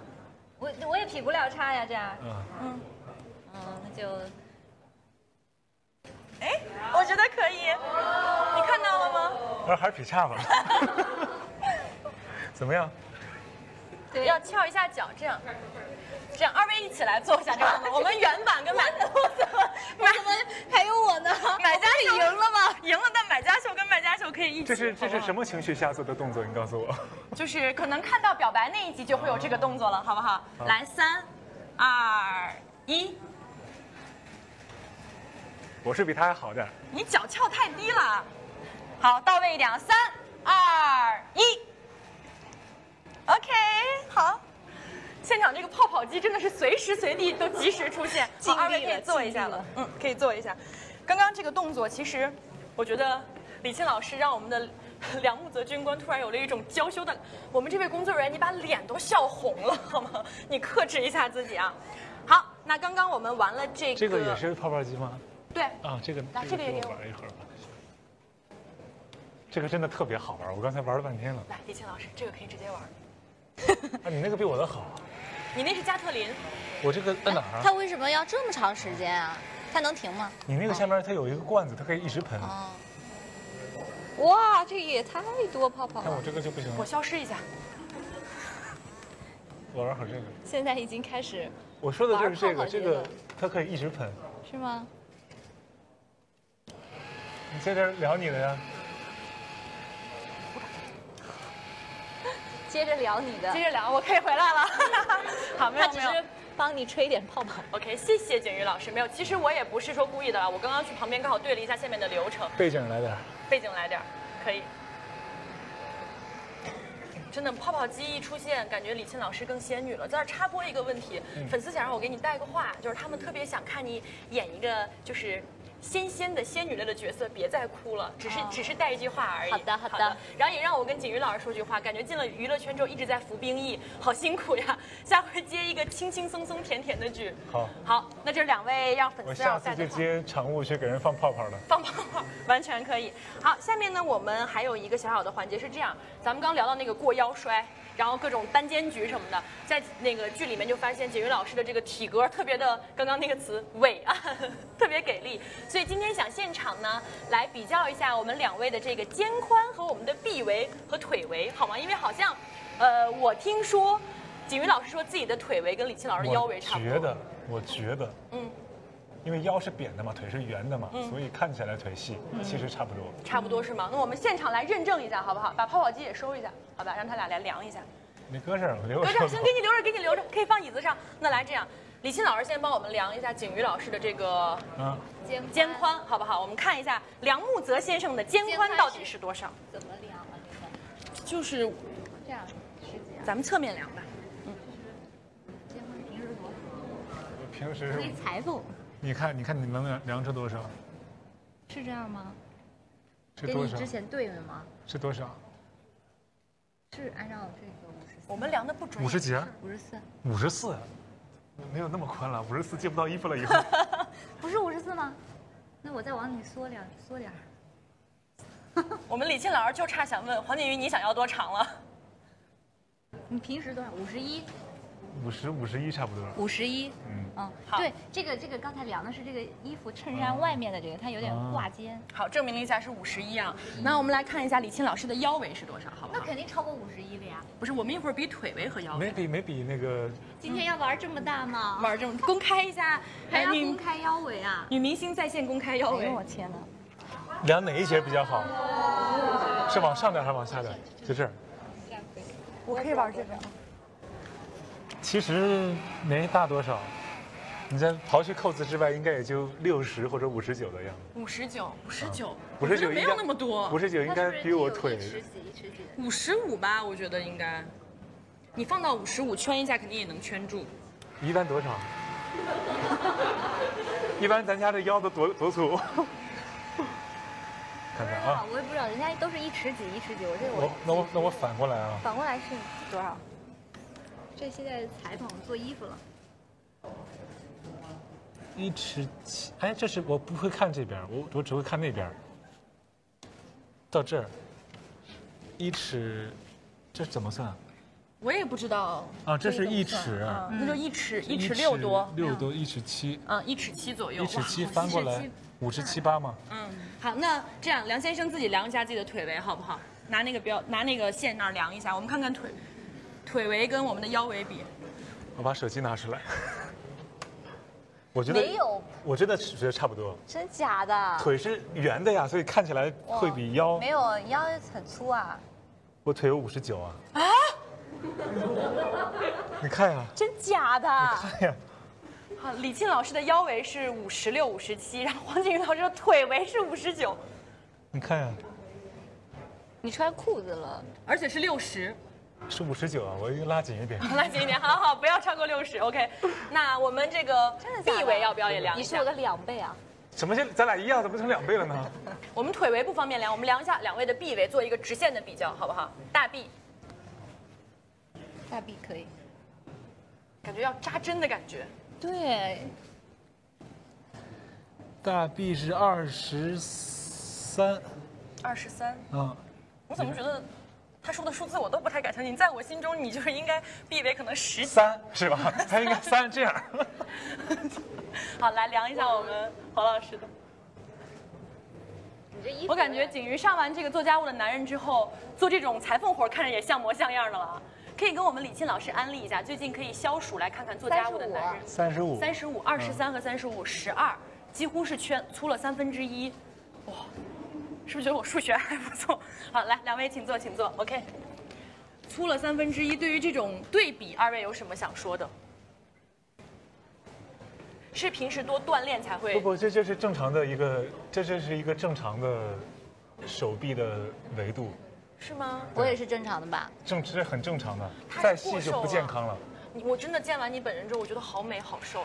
C: 我我也劈不了叉呀，这样。
B: 嗯，
C: 嗯，那就
A: 哎，我觉得可以，你看到了吗？
B: 那还是劈叉吧。*laughs* 怎么样？
C: 对
A: 要翘一下脚，这样，这样，二位一起来做一下这个动作。我们原版跟买，*laughs* 我怎么买
C: 怎么还有我呢？
A: 买家秀
C: 赢了吗？
A: 赢了，但买家秀跟卖家秀可以一起。
B: 这是这是什
A: 么？
B: 情绪下做的动作？你告诉我。*laughs*
A: 就是可能看到表白那一集就会有这个动作了，好不好？来，三、二、一，
B: 我是比他还好点。
A: 你脚翘太低了。好，到位一点啊，三、二、一。OK，好。现场这个泡泡机真的是随时随地都及时出现，二位可以
C: 了
A: 做一下了
C: 了，
A: 嗯，可以坐一下。刚刚这个动作，其实我觉得李沁老师让我们的梁木泽军官突然有了一种娇羞的，我们这位工作人员，你把脸都笑红了好吗？*laughs* 你克制一下自己啊。好，那刚刚我们玩了这个，
B: 这个也是泡泡机吗？
A: 对，
B: 啊，这个
A: 来这个也给我
B: 玩一会儿吧。这个真的特别好玩，我刚才玩了半天了。
A: 来，李沁老师，这个可以直接玩。*laughs*
B: 啊，你那个比我的好。
A: 你那是加特林，
B: 我这个在哪儿啊？
C: 他为什么要这么长时间啊？它能停吗？
B: 你那个下面它有一个罐子，它可以一直喷。
C: 哦。哇，这也太多泡泡了！
B: 看我这个就不行了我，
A: 消失一下。
B: 我 *laughs* 玩会儿这个。
C: 现在已经开始，
B: 我说的就是这个，这个它可以一直喷。
C: 是吗？
B: 你在这聊你的呀。
C: 接着聊你的，
A: 接着聊，我可以回来了。*laughs* 好，没有没有。
C: 帮你吹一点泡泡。
A: OK，谢谢景瑜老师。没有，其实我也不是说故意的啦，我刚刚去旁边刚好对了一下下面的流程，
B: 背景来点。
A: 背景来点，可以。真的，泡泡机一出现，感觉李沁老师更仙女了。在这插播一个问题，粉丝想让我给你带个话，就是他们特别想看你演一个就是仙仙的仙女类的角色，别再哭了，只是、
C: 哦
A: 只是带一句话而已。
C: 好的好的
A: 然后也让我跟景瑜老师说句话，感觉进了娱乐圈之后一直在服兵役，好辛苦呀。*laughs* 下回接一个轻轻松松、甜甜的剧。
B: 好
A: 好，那这两位让粉丝让
B: 下次就。接常务去给人放泡泡了。
A: 放泡泡，完全可以。好，下面呢，我们还有一个小小的环节是这样，咱们刚聊到那个过腰摔，然后各种单肩举什么的，在那个剧里面就发现景瑜老师的这个体格特别的，刚刚那个词伟岸，*laughs* 特别给力。所以今天想现场呢来比较一下我们两位的这个肩宽和我们的臂围和腿围，好吗？因为好像，呃，我听说景瑜老师说自己的腿围跟李沁老师的腰围差不多。
B: 我觉得，我觉得，
A: 嗯，
B: 因为腰是扁的嘛，腿是圆的嘛，所以看起来腿细，其实差不多。
A: 差不多是吗？那我们现场来认证一下好不好？把泡泡机也收一下，好吧？让他俩来量一下。
B: 你搁这儿，我留
A: 搁这儿
B: 着
A: 行，给你留着，给你留着，可以放椅子上。那来这样，李沁老师先帮我们量一下景瑜老师的这个
B: 啊，
C: 肩
A: 肩宽，好不好？我们看一下梁木泽先生的肩宽到底是多少？
C: 怎么量啊？这个
A: 就是
C: 这样十几啊？
A: 咱们侧面量吧。
C: 肩宽平时多少？
B: 我平时
C: 可以裁缝，
B: 你看，你看你能量量出多少？
C: 是这样吗？
B: 是多少
C: 跟你之？前对的吗？
B: 是多少？
C: 是按照这个五十
A: 我们量的不准。
B: 五十几？
C: 五十四，
B: 五十四？没有那么宽了，五十四借不到衣服了以后。*laughs*
C: 不是五十四吗？那我再往里缩点，缩点儿。*laughs*
A: 我们李沁老师就差想问黄景瑜，你想要多长了？
C: 你平时多少？五十一，
B: 五十五十一差不多。
C: 五十一。
B: 嗯，
C: 嗯，
A: 好
C: 对，这个这个刚才量的是这个衣服衬衫外面的这个，它有点挂肩，
A: 好，证明了一下是五十一啊。那我们来看一下李沁老师的腰围是多少，好不
C: 那？肯定超过五十一了呀。
A: 不是，我们一会儿比腿围和腰围。
B: 没比没比那个
C: 今天要玩这么大吗？
A: 玩这么公开一下，
C: 还要
A: 女
C: 公开腰围啊？
A: 女明星在线公开腰围
C: 哎呦。我天哪！
B: 量哪一节比较好？是往上点还是往下点？就这儿。
A: 我可以玩这个。
B: 其实没大多少，你在刨去扣子之外，应该也就六十或者五十九的样子。
A: 五十九，五十九，
B: 五十九
A: 没有那么多，
B: 五十九应该比我腿
C: 一尺几一尺几。
A: 五十五吧，我觉得应该。你放到五十五圈一下，肯定也能圈住。
B: 一般多少？*laughs* 一般咱家这腰都多多粗？*laughs* 看看啊，
C: 我也不知道，人家都是一尺几一尺几，我这
B: 我
C: 我
B: 那我那我反过来啊，
C: 反过来是多少？这现在裁缝做衣服了，
B: 一尺七。哎，这是我不会看这边，我我只会看那边。到这儿，一尺，这怎么算？
A: 我也不知道
B: 啊，这是一尺，
A: 嗯，那就一尺一尺六多，
B: 六多一尺七，
A: 嗯，一尺七左右。
B: 一尺七翻过来五十七八嘛。
A: 嗯，好，那这样梁先生自己量一下自己的腿围好不好？拿那个标，拿那个线那儿量一下，我们看看腿腿围跟我们的腰围比。
B: 我把手机拿出来。*laughs* 我觉得
C: 没有，
B: 我真的觉得差不多。
C: 真假的？
B: 腿是圆的呀，所以看起来会比腰。
C: 没有，腰很粗啊。
B: 我腿有五十九啊。啊？*laughs* 你看呀，
A: 真假的？
B: 看呀，
A: 好，李沁老师的腰围是五十六、五十七，然后黄景瑜老师的腿围是五十九，
B: 你看呀，
C: 你穿裤子了？
A: 而且是六十。
B: 是五十九啊，我拉紧一点。*laughs*
A: 拉紧一点，好好，不要超过六十。OK，那我们这个臂围要不要也量一下
C: 你是我？的两倍啊！
B: 什么？咱俩一样，怎么成两倍了呢？*laughs*
A: 我们腿围不方便量，我们量一下两位的臂围，做一个直线的比较，好不好？大臂，
C: 大臂可以。
A: 感觉要扎针的感觉。
C: 对，
B: 大臂是二十三，
A: 二十三，
B: 啊，
A: 我怎么觉得他说的数字我都不太敢相信？在我心中，你就是应该臂围可能十。
B: 三是吧？*laughs* 他应该三这样。*laughs*
A: 好，来量一下我们黄老师的。
C: 你这衣服
A: 我感觉景瑜上完这个做家务的男人之后，做这种裁缝活看着也像模像样的了。可以跟我们李沁老师安利一下，最近可以消暑来看看做家务的男人。
B: 三十五，
A: 三十五、二十三和三十五，十二，几乎是圈粗了三分之一，哇，是不是觉得我数学还不错？*laughs* 好，来，两位请坐，请坐，OK。粗了三分之一，对于这种对比，二位有什么想说的？是平时多锻炼才会
B: 不不，这这是正常的一个，这这是一个正常的手臂的维度，
A: 是吗？
C: 我也是正常的吧？
B: 正这很正常的，再细就不健康了。
A: 你我真的见完你本人之后，我觉得好美好瘦，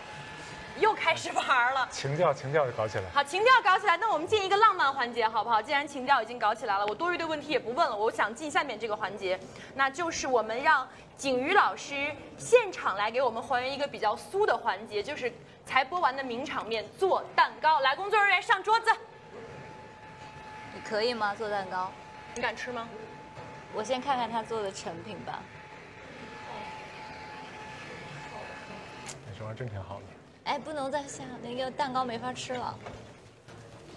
A: 又开始玩了。
B: 情调情调就搞起来。
A: 好，情调搞起来，那我们进一个浪漫环节，好不好？既然情调已经搞起来了，我多余的问题也不问了，我想进下面这个环节，那就是我们让景瑜老师现场来给我们还原一个比较酥的环节，就是才播完的名场面做蛋糕。来，工作人员上桌子，
C: 你可以吗？做蛋糕？
A: 你敢吃吗？
C: 我先看看他做的成品吧。
B: 你这玩意儿真挺好的。
C: 哎，不能再下，那个蛋糕没法吃了，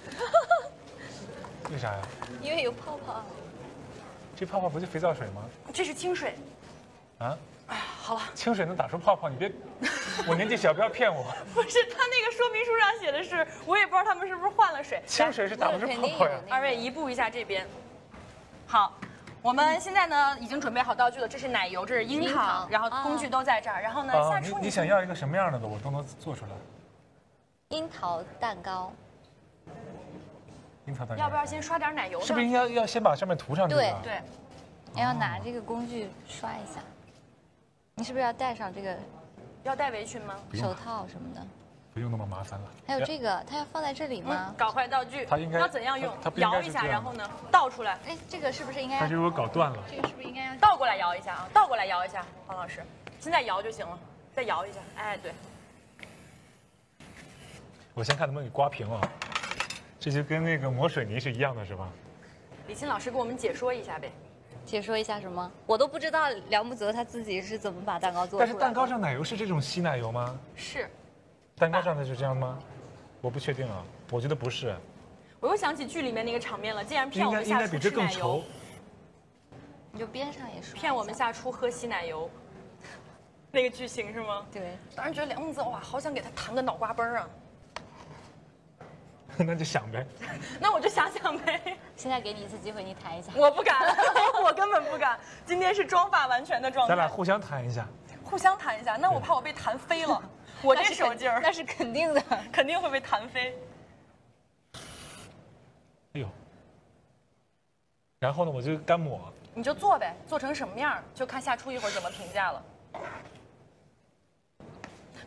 C: *laughs*
B: 为啥呀？
C: 因为有泡泡。
B: 这泡泡不就肥皂水吗？
A: 这是清水。
B: 啊？
A: 哎，好了，
B: 清水能打出泡泡，你别 *laughs* 我年纪小，不要骗我。
A: 不是，他那个说明书上写的是，我也不知道他们是不是换了水。
B: 清水是打不出
C: 肯
B: 泡泡呀。
C: 定有那个。
A: 二位移步一下这边。好，我们现在呢已经准备好道具了，这是奶油，这是樱
C: 樱
A: 桃
C: 桃，
A: 然后工具都在这儿。然后呢，
B: 啊，
A: 夏初
B: 你你想要一个什么样的的，我都能做出来。
C: 樱桃蛋糕，
B: 樱桃蛋糕
A: 要不要先刷点奶油？
B: 是不是应该要先把上面涂上去？
C: 对
A: 对，
C: 你要拿这个工具刷一下。你是不是要戴上这个
A: 要戴围裙吗？
C: 手套什么的？
B: 不用那么麻烦了。
C: 还有这个，它要放在这里吗
A: 嗯，？搞坏道具。
B: 它应该
A: 要怎样用摇一下，然后呢倒出来，
C: 哎，这个是不是应该
B: 它？如果搞断了，
C: 这个是不是应该要？
A: 倒过来摇一下啊，倒过来摇一下，黄老师，现在摇就行了，再摇一下。哎，对，
B: 我先看能不能给刮平啊。这就跟那个磨水泥是一样的，是吧？
A: 李欣老师给我们解说一下呗。
C: 解说一下什么？我都不知道梁木泽他自己是怎么把蛋糕做出来的。
B: 但是蛋糕上奶油是这种稀奶油吗？
A: 是，
B: 蛋糕上的是这样吗？我不确定啊，我觉得不是，
A: 我又想起剧里面那个场面了，竟然骗我们夏初
B: 该应该比这
A: 吃奶油。
C: 你就边上也是。
A: 骗我们下厨喝稀奶油，*laughs* 那个剧情是吗？
C: 对，
A: 当时觉得梁木泽哇，好想给他弹个脑瓜崩啊！*laughs*
B: 那就想呗。*laughs*
A: 那我就想想呗，
C: 现在给你一次机会，你弹一下。
A: 我不敢，我根本不敢。今天是妆发完全的状态，
B: 咱俩互相弹一下。
A: 互相弹一下，那我怕我被弹飞了。我这手劲儿
C: 那是肯定的。*laughs*
A: 肯定会被弹飞。
B: 哎呦，然后呢，我就干抹。
A: 你就做呗，做成什么样就看夏初一会儿怎么评价了。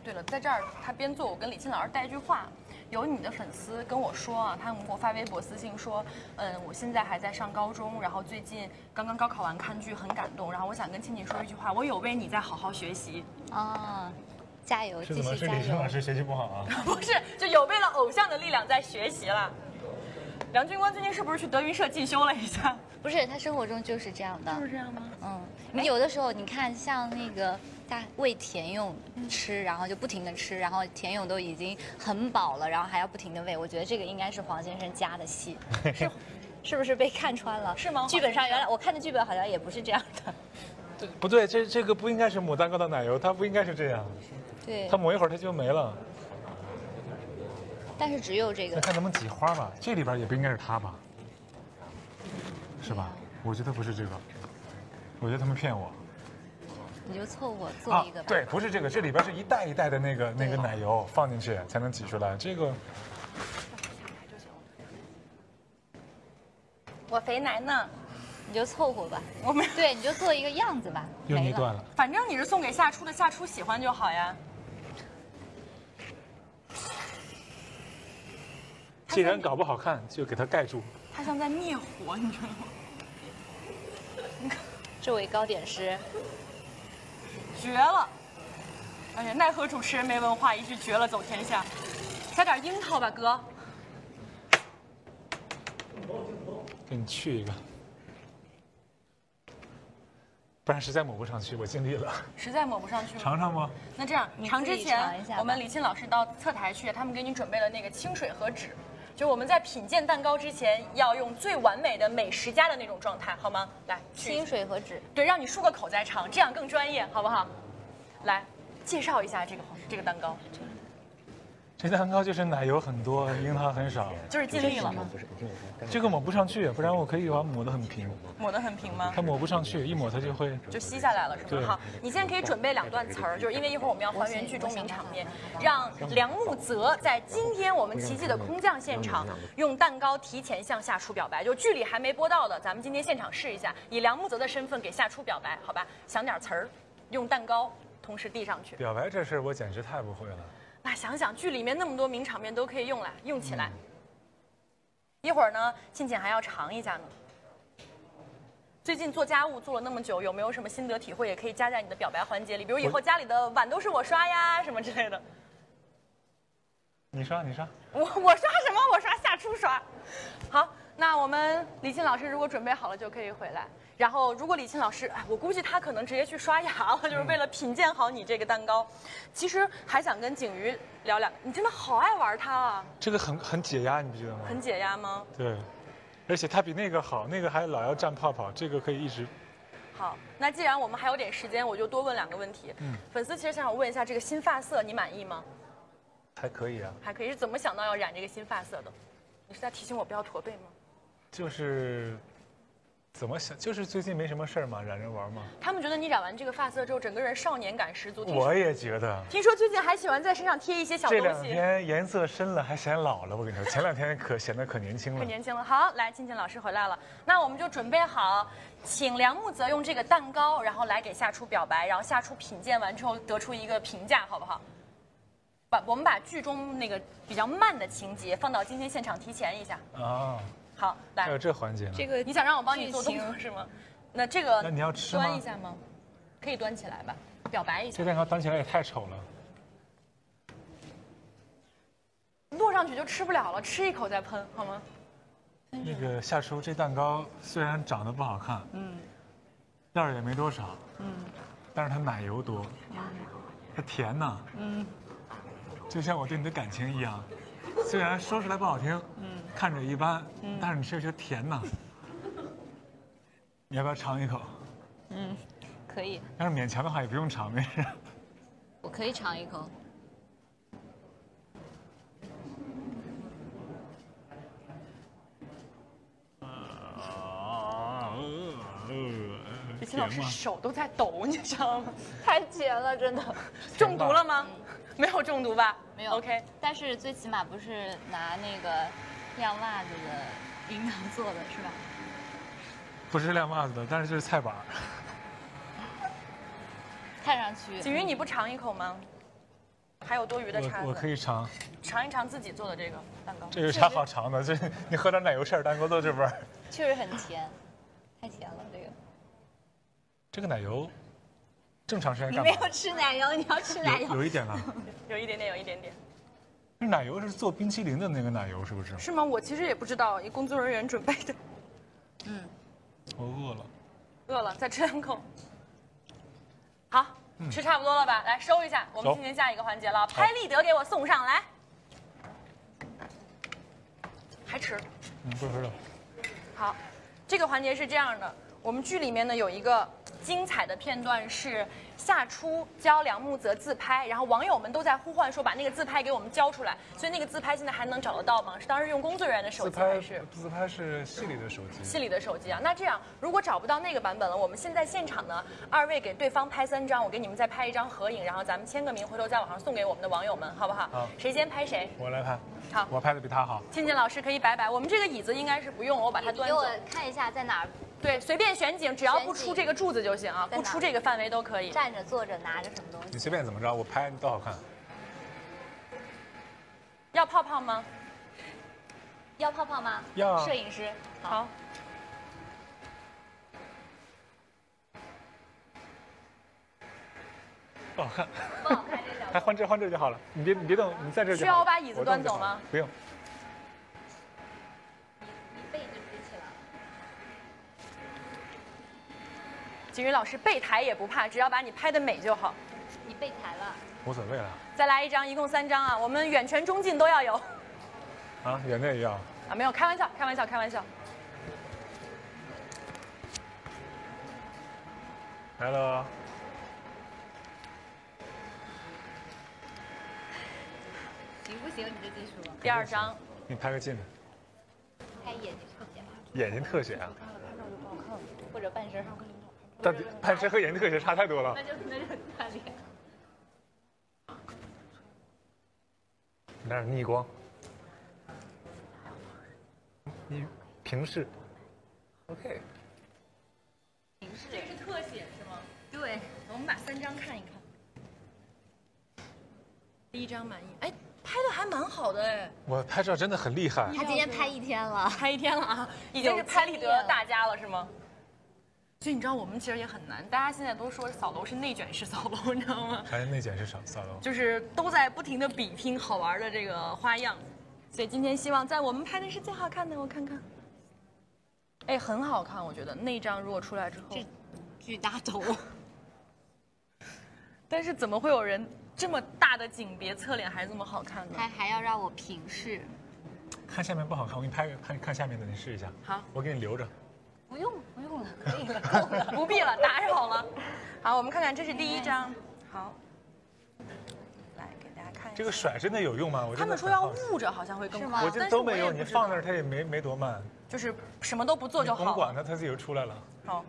A: 对了，在这儿他边做，我跟李沁老师带一句话。有你的粉丝跟我说啊，他们给我发微博私信说，嗯，我现在还在上高中，然后最近刚刚高考完看剧很感动，然后我想跟沁沁说一句话，我有为你在好好学习，
C: 啊，加油，继
B: 是怎么？
C: 续加
B: 是李晨老。师学习不好啊？*laughs*
A: 不是，就有为了偶像的力量在学习了。梁军光最近是不是去德云社进修了一下？
C: 不是，他生活中就是这样的。
A: 就是这样吗？
C: 嗯，你有的时候你看，像那个大喂田勇吃，然后就不停的吃，然后田勇都已经很饱了，然后还要不停的喂。我觉得这个应该是黄先生加的戏，*laughs* 是是不是被看穿了？
A: 是吗
C: 剧本上原来我看的剧本好像也不是这样的。
B: 对不对？这这个不应该是牡丹糕的奶油，它不应该是这样。
C: 对
B: 它，抹一会儿它就没了。
C: 但是只有这个。
B: 那看能不能挤花吧？这里边也不应该是它吧？是吧？我觉得不是这个，我觉得他们骗我。
C: 你就凑合做一个吧。
B: 对，不是这个，这里边是一袋一袋的那个那个奶油放进去才能挤出来。这个
A: 我肥奶呢？
C: 你就凑合吧。
A: 我们，
C: 对，你就做一个样子吧。
B: 又捏断了。
A: 反正你是送给夏初的，夏初喜欢就好呀。
B: 既然搞不好看，就给它盖住。
A: 它像在灭火，你知道吗？*laughs*
C: 这位糕点师，
A: 绝了！哎呀，奈何主持人没文化，一句绝了走天下。加点樱桃吧，哥。
B: 给你去一个，不然实在抹不上去。我尽力了，
A: 实在抹不上去吗？
B: 尝尝吗？
A: 那这样，
C: 你
A: 尝之前
C: 尝一下
A: 我们李沁老师到侧台去，他们给你准备了那个清水和纸，就我们在品鉴蛋糕之前，要用最完美的美食家的那种状态，好吗？来，
C: 清水和纸。
A: 对，让你漱个口再尝，这样更专业，好不好？来，介绍一下这个这个蛋糕，
B: 这蛋糕就是奶油很多，樱桃很少。*laughs*
A: 就是尽力了，
B: 这个抹不上去，不然我可以把它抹得很平。
A: 抹得很平吗？
B: 它抹不上去，一抹它就会。
A: 就吸下来了，是
B: 对
A: 吗？好，你现在可以准备两段词儿，就是因为一会儿我们要还原剧中名场面，让梁木泽在今天我们奇迹的空降现场用蛋糕提前向夏初表白，就剧里还没播到的，咱们今天现场试一下，以梁木泽的身份给夏初表白，好吧？想点词儿，用蛋糕同时递上去。
B: 表白这事儿我简直太不会了。
A: 那想想剧里面那么多名场面都可以用来用起来。一会儿呢，沁沁还要尝一下呢。最近做家务做了那么久，有没有什么心得体会？也可以加在你的表白环节里，比如以后家里的碗都是我刷呀，什么之类的。
B: 你刷，你刷。
A: 我我刷什么？我刷夏初刷。好，那我们李沁老师如果准备好了就可以回来。然后，如果李沁老师，哎，我估计他可能直接去刷牙了，*laughs* 就是为了品鉴好你这个蛋糕。其实还想跟景瑜聊两个，你真的好爱玩它啊，
B: 这个很很解压，你不觉得吗？
A: 很解压吗？
B: 对，而且它比那个好，那个还老要蘸泡泡，这个可以一直
A: 好，那既然我们还有点时间，我就多问两个问题。
B: 嗯
A: 粉丝其实想问一下，这个新发色你满意吗？
B: 还可以啊，
A: 还可以，是怎么想到要染这个新发色的？你是在提醒我不要驼背吗？
B: 就是怎么想，就是最近没什么事儿嘛，染着玩嘛。
A: 他们觉得你染完这个发色之后，整个人少年感十足。
B: 我也觉得。
A: 听说最近还喜欢在身上贴一些小东西这两
B: 天颜色深了，还显老了。我跟你说，前两天可显得可年轻了。
A: 可年轻了。好，来，静静老师回来了，那我们就准备好，请梁木泽用这个蛋糕，然后来给夏初表白，然后夏初品鉴完之后得出一个评价，好不好？把我们把剧中那个比较慢的情节放到今天现场提前一下。
B: 啊，
A: 好，来
B: 还有，这环节呢。
C: 这个
A: 你想让我帮你做动作是吗？那这个
B: 那你要吃吗
A: 端一下吗？可以端起来吧，表白一下
B: 这。蛋糕端起来也太丑了。
A: 落上去就吃不了了，吃一口再喷好吗？
B: 那个夏初，这蛋糕虽然长得不好看，
A: 嗯
B: 料儿也没多少，
A: 嗯
B: 但是它奶油多，它甜呐，
A: 嗯
B: 就像我对你的感情一样。虽然说出来不好听，
A: 嗯，
B: 看着一般，但是你吃着甜呐。*laughs* 你要不要尝一口？
C: 嗯，可以，
B: 要是勉强的话也不用尝，没事。
C: 我可以尝一口。
A: 李青老师手都在抖，你知道吗？
C: 太甜了，真的。
A: 中毒了吗？没有中毒吧？
C: 没有
A: OK，
C: 但是最起码不是拿那个晾袜子的樱桃做的，是吧？
B: 不是晾袜子的，但是就是菜板儿。
C: 看上去。
A: 景瑜你不尝一口吗？还有多余的叉
B: 我我可，以尝，
A: 尝一尝自己做的这个蛋糕。
B: 这有啥好尝的？这你喝点奶油馅儿蛋糕都这味儿。
C: 确实很甜，太甜了这个。
B: 这个奶油，正常时间干嘛？
C: 你没有吃奶油，你要吃奶
B: 有
C: 油。
B: 有一点了。*laughs*
A: 有一点点，有一点点。
B: 那奶油是做冰淇淋的那个奶油，是不是？
A: 是吗？我其实也不知道，一工作人员准备的。*laughs*
C: 嗯，
B: 我饿了。
A: 饿了，再吃两口。好，吃差不多了吧？来收一下，我们进行下一个环节了。拍立得给我送上来。还吃？
B: 嗯，不吃了。
A: 好，这个环节是这样的，我们剧里面呢有一个精彩的片段是夏初教梁木泽自拍，然后网友们都在呼唤说把那个自拍给我们交出来，所以那个自拍现在还能找得到吗？是当时用工作人员的手
B: 自拍
A: 机还是？
B: 自拍是戏里的手机。
A: 戏里的手机啊，那这样如果找不到那个版本了，我们现在现场呢，二位给对方拍三张，我给你们再拍一张合影，然后咱们签个名，回头在网上送给我们的网友们，好不好？
B: 好
A: 谁先拍谁？
B: 我来拍。
A: 好
B: 我拍的比他好。
A: 倩倩老师可以摆摆，我们这个椅子应该是不用，我把它端走
C: 你给我。看一下在哪儿
A: 对，随便选景，只要不出这个柱子就行啊，不出这个范围都可以。
C: 站着、坐着、拿着什么东西。
B: 你随便怎么着，我拍你都好看。
A: 要泡泡吗？
C: 要泡泡吗？
B: 要
C: 摄影师。
A: 好。
B: 不好看。
C: 不好看这个角 *laughs*
B: 还换这换这就好了。你别你别动，你在这就好
A: 需要我把椅子端走吗
B: 不用。
C: 你背就举起了。
A: 景云老师背台也不怕，只要把你拍的美就好。
C: 你背台了。
B: 无所谓了。
A: 再来一张，一共三张啊，我们远全中近都要有
B: 啊，远的也要。
A: 啊，没有开玩笑，开玩笑，开玩笑。
B: 来了。
C: 行不行？你这技术？
A: 第二张，
B: 你拍个近的。
C: 拍眼睛特写吧，
B: 眼睛特写啊。
C: 或者半身。
B: 但比半身和眼睛特写差太多了
C: 那。就那就看脸。
B: 你那是逆光。你平视。OK。
C: 平视。
A: 这是特写是吗？
C: 对。
A: 我们把三张看一看。第一张满意，哎，拍的还蛮好的哎，
B: 我拍照真的很厉害。
C: 他今天拍一天了。
A: 拍一天了啊，已经是拍立得大家了是吗？所以你知道我们其实也很难，大家现在都说扫楼是内卷式扫楼，*laughs* 你知道吗？
B: 还是内卷式扫扫楼？
A: 就是都在不停的比拼好玩的这个花样，所以今天希望在我们拍的是最好看的，我看看。哎，很好看，我觉得那张如果出来之后，
C: 这巨大头。*laughs*
A: 但是怎么会有人这么大的景别侧脸还这么好看呢？
C: 还还要让我平视。
B: 看下面不好看，我给你拍个看看下面的，你试一下。
A: 好，
B: 我给你留着。
C: 不用不用了。可以了，够了。
A: 不必了，打扰了。好，我们看看这是第一张。好，来给大家看一下。
B: 这个甩真的有用吗？
A: 他们说要捂着好像会更
C: 是吗
A: 好，
B: 我这
A: 但是
B: 都没有，你放那儿它也没没多慢，
A: 就是什么都不做就好了。
B: 甭管它，它自己就出来了。
A: 好，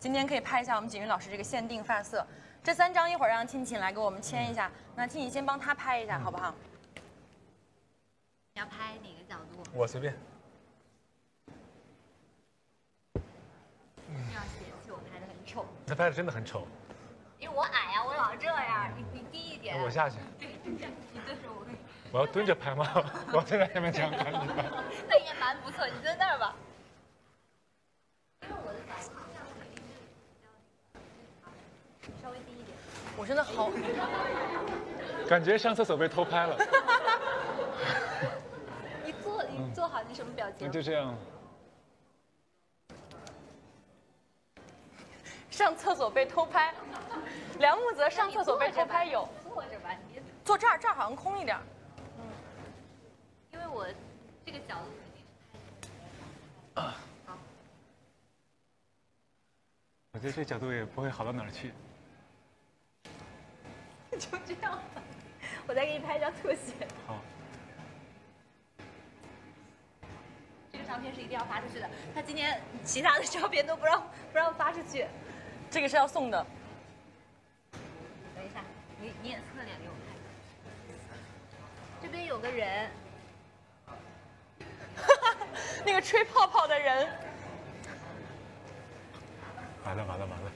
A: 今天可以拍一下我们景云老师这个限定发色。这三张一会儿让庆庆来给我们签一下。那庆庆先帮他拍一下，好不好？
C: 你要拍哪个角度？
B: 我随便。
C: 不要嫌弃我拍的很丑，
B: 他拍的真的很丑，
C: 因为我矮呀，我老这样，你你低一点。
B: 我下去，
C: 对，你蹲着我。
B: 我要蹲着拍吗？*laughs* 我要蹲在下面这样看你拍。
C: 那也蛮不错，你蹲那儿吧。因为我的角度稍微低一点。
A: 我真的好，
B: 感觉上厕所被偷拍了，*laughs*
C: 你做你做好，你什么表情？
B: 就这样。
A: 上厕所被偷拍。梁木泽上厕所被偷拍有，
C: 坐着吧，你别
A: 坐这儿，这儿好像空一点嗯。
C: 因为我这个角度肯定是拍的。
B: 我觉得这角度也不会好到哪儿去。*laughs*
C: 就这样吧，我再给你拍一张特写。
B: 好，
C: 这个照片是一定要发出去的。他今天其他的照片都不让不让发出去。
A: 这个是要送的。
C: 等一下，你你也侧脸给我看。这边有个人，*laughs*
A: 那个吹泡泡的人，
B: 完了完了完了。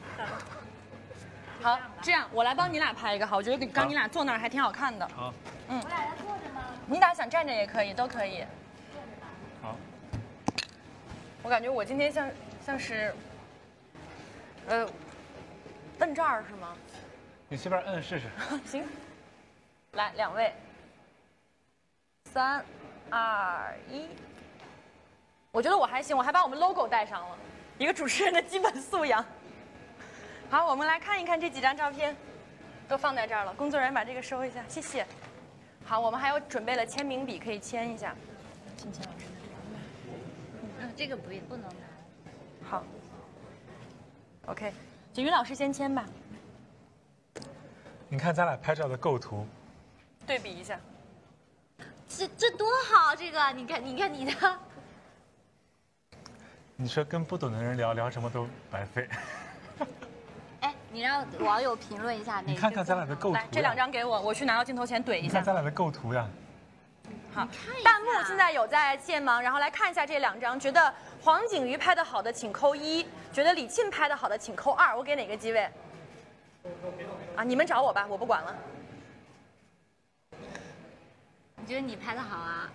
A: 好，这样我来帮你俩拍一个好，我觉得刚你俩坐那儿还挺好看的。
B: 好，嗯
C: 我俩要坐着吗？
A: 你俩想站着也可以，都可以。
B: 好，
A: 我感觉我今天像像是，呃，摁这儿是吗？
B: 你随便摁试试。*laughs*
A: 行，来两位，三、二、一。我觉得我还行，我还把我们 logo 带上了，一个主持人的基本素养。好，我们来看一看这几张照片，都放在这儿了。工作人员把这个收一下，谢谢。好，我们还有准备了签名笔，可以签一下。亲亲老师，
C: 嗯，这个不不能拿。
A: 好。OK，景云老师先签吧，
B: 你看咱俩拍照的构图，
A: 对比一下。
C: 这这多好，这个你看，你看你的。
B: 你说跟不懂的人聊聊什么都白费。
C: 哎，你让网友评论一下那。
B: 你看看咱俩的构图，
A: 来，这两张给我，我去拿到镜头前怼一下
B: 你看。咱俩的构图呀，
A: 好，弹幕现在有在线吗？然后来看一下这两张，觉得黄景瑜拍的好的请扣一，觉得李沁拍的好的请扣二。我给哪个机位？啊，你们找我吧，我不管了。
C: 你觉得你拍的好啊？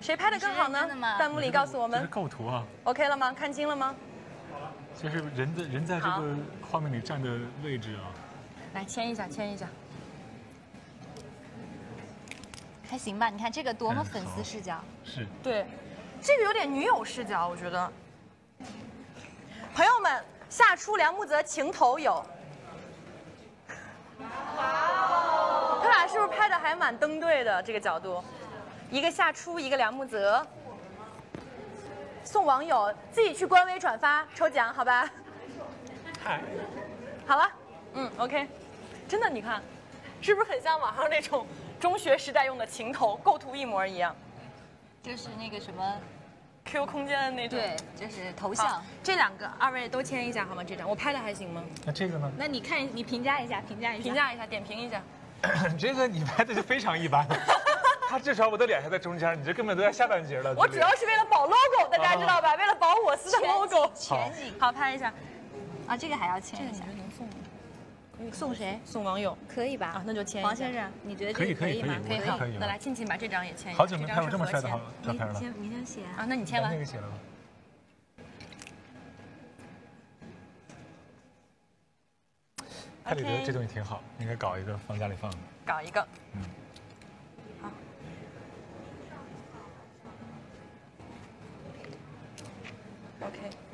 A: 谁拍的更好呢弹幕里告诉我
B: 这是
A: 们
B: 构图啊
A: ，，OK 了吗？看清了吗？
B: 就是人的人在这个画面里站的位置啊。
A: 来签一下，签一下。
C: 还行吧，你看这个多么
B: 嗯
C: 粉丝视角。
B: 是，
A: 对，这个有点女友视角，我觉得。朋友们，夏初、梁木泽情投有。哇哦他俩是不是拍的还蛮登对的？这个角度，一个夏初，一个梁木泽。送网友自己去官微转发抽奖，好吧？
B: 嗨，
A: 好了，嗯，OK，真的，你看，是不是很像网上那种中学时代用的情头，构图一模一样
C: 就是那个什么
A: ，？Q 空间的那种。
C: 对，就是头像。，
A: 这两个二位都签一下好吗？这张我拍的还行吗？
B: 那这个呢？
C: 那你看，你评价一下，评价一下。
A: 评价一下，点评一下。*laughs* *laughs*
B: 这个你拍的是非常一般。*laughs* 他至少我的脸还在中间，你这根本都在下半截了。
A: 我主要是为了保 logo，大家知道吧？为了保我司的 logo
C: 景。全景
A: 好，拍一下。
C: 啊，这个还要签一下。
A: 送
C: 谁？
A: 送网友
C: 可以吧？
A: 啊，那就签一下。
C: 黄先生，你觉得
B: 可以
C: 吗？
B: 可以可以
A: 可以
B: 可以，
A: 那来，庆庆把这张也签一下。
B: 好久没
A: 这张是
B: 拍过这么帅的好照片了。
C: 你先，你先写
A: 啊，那你签完
B: 那个。写了吗。他里觉得这东西挺好，应该搞一个放家里放的。
A: 搞一个。
B: 嗯。
A: 好。OK。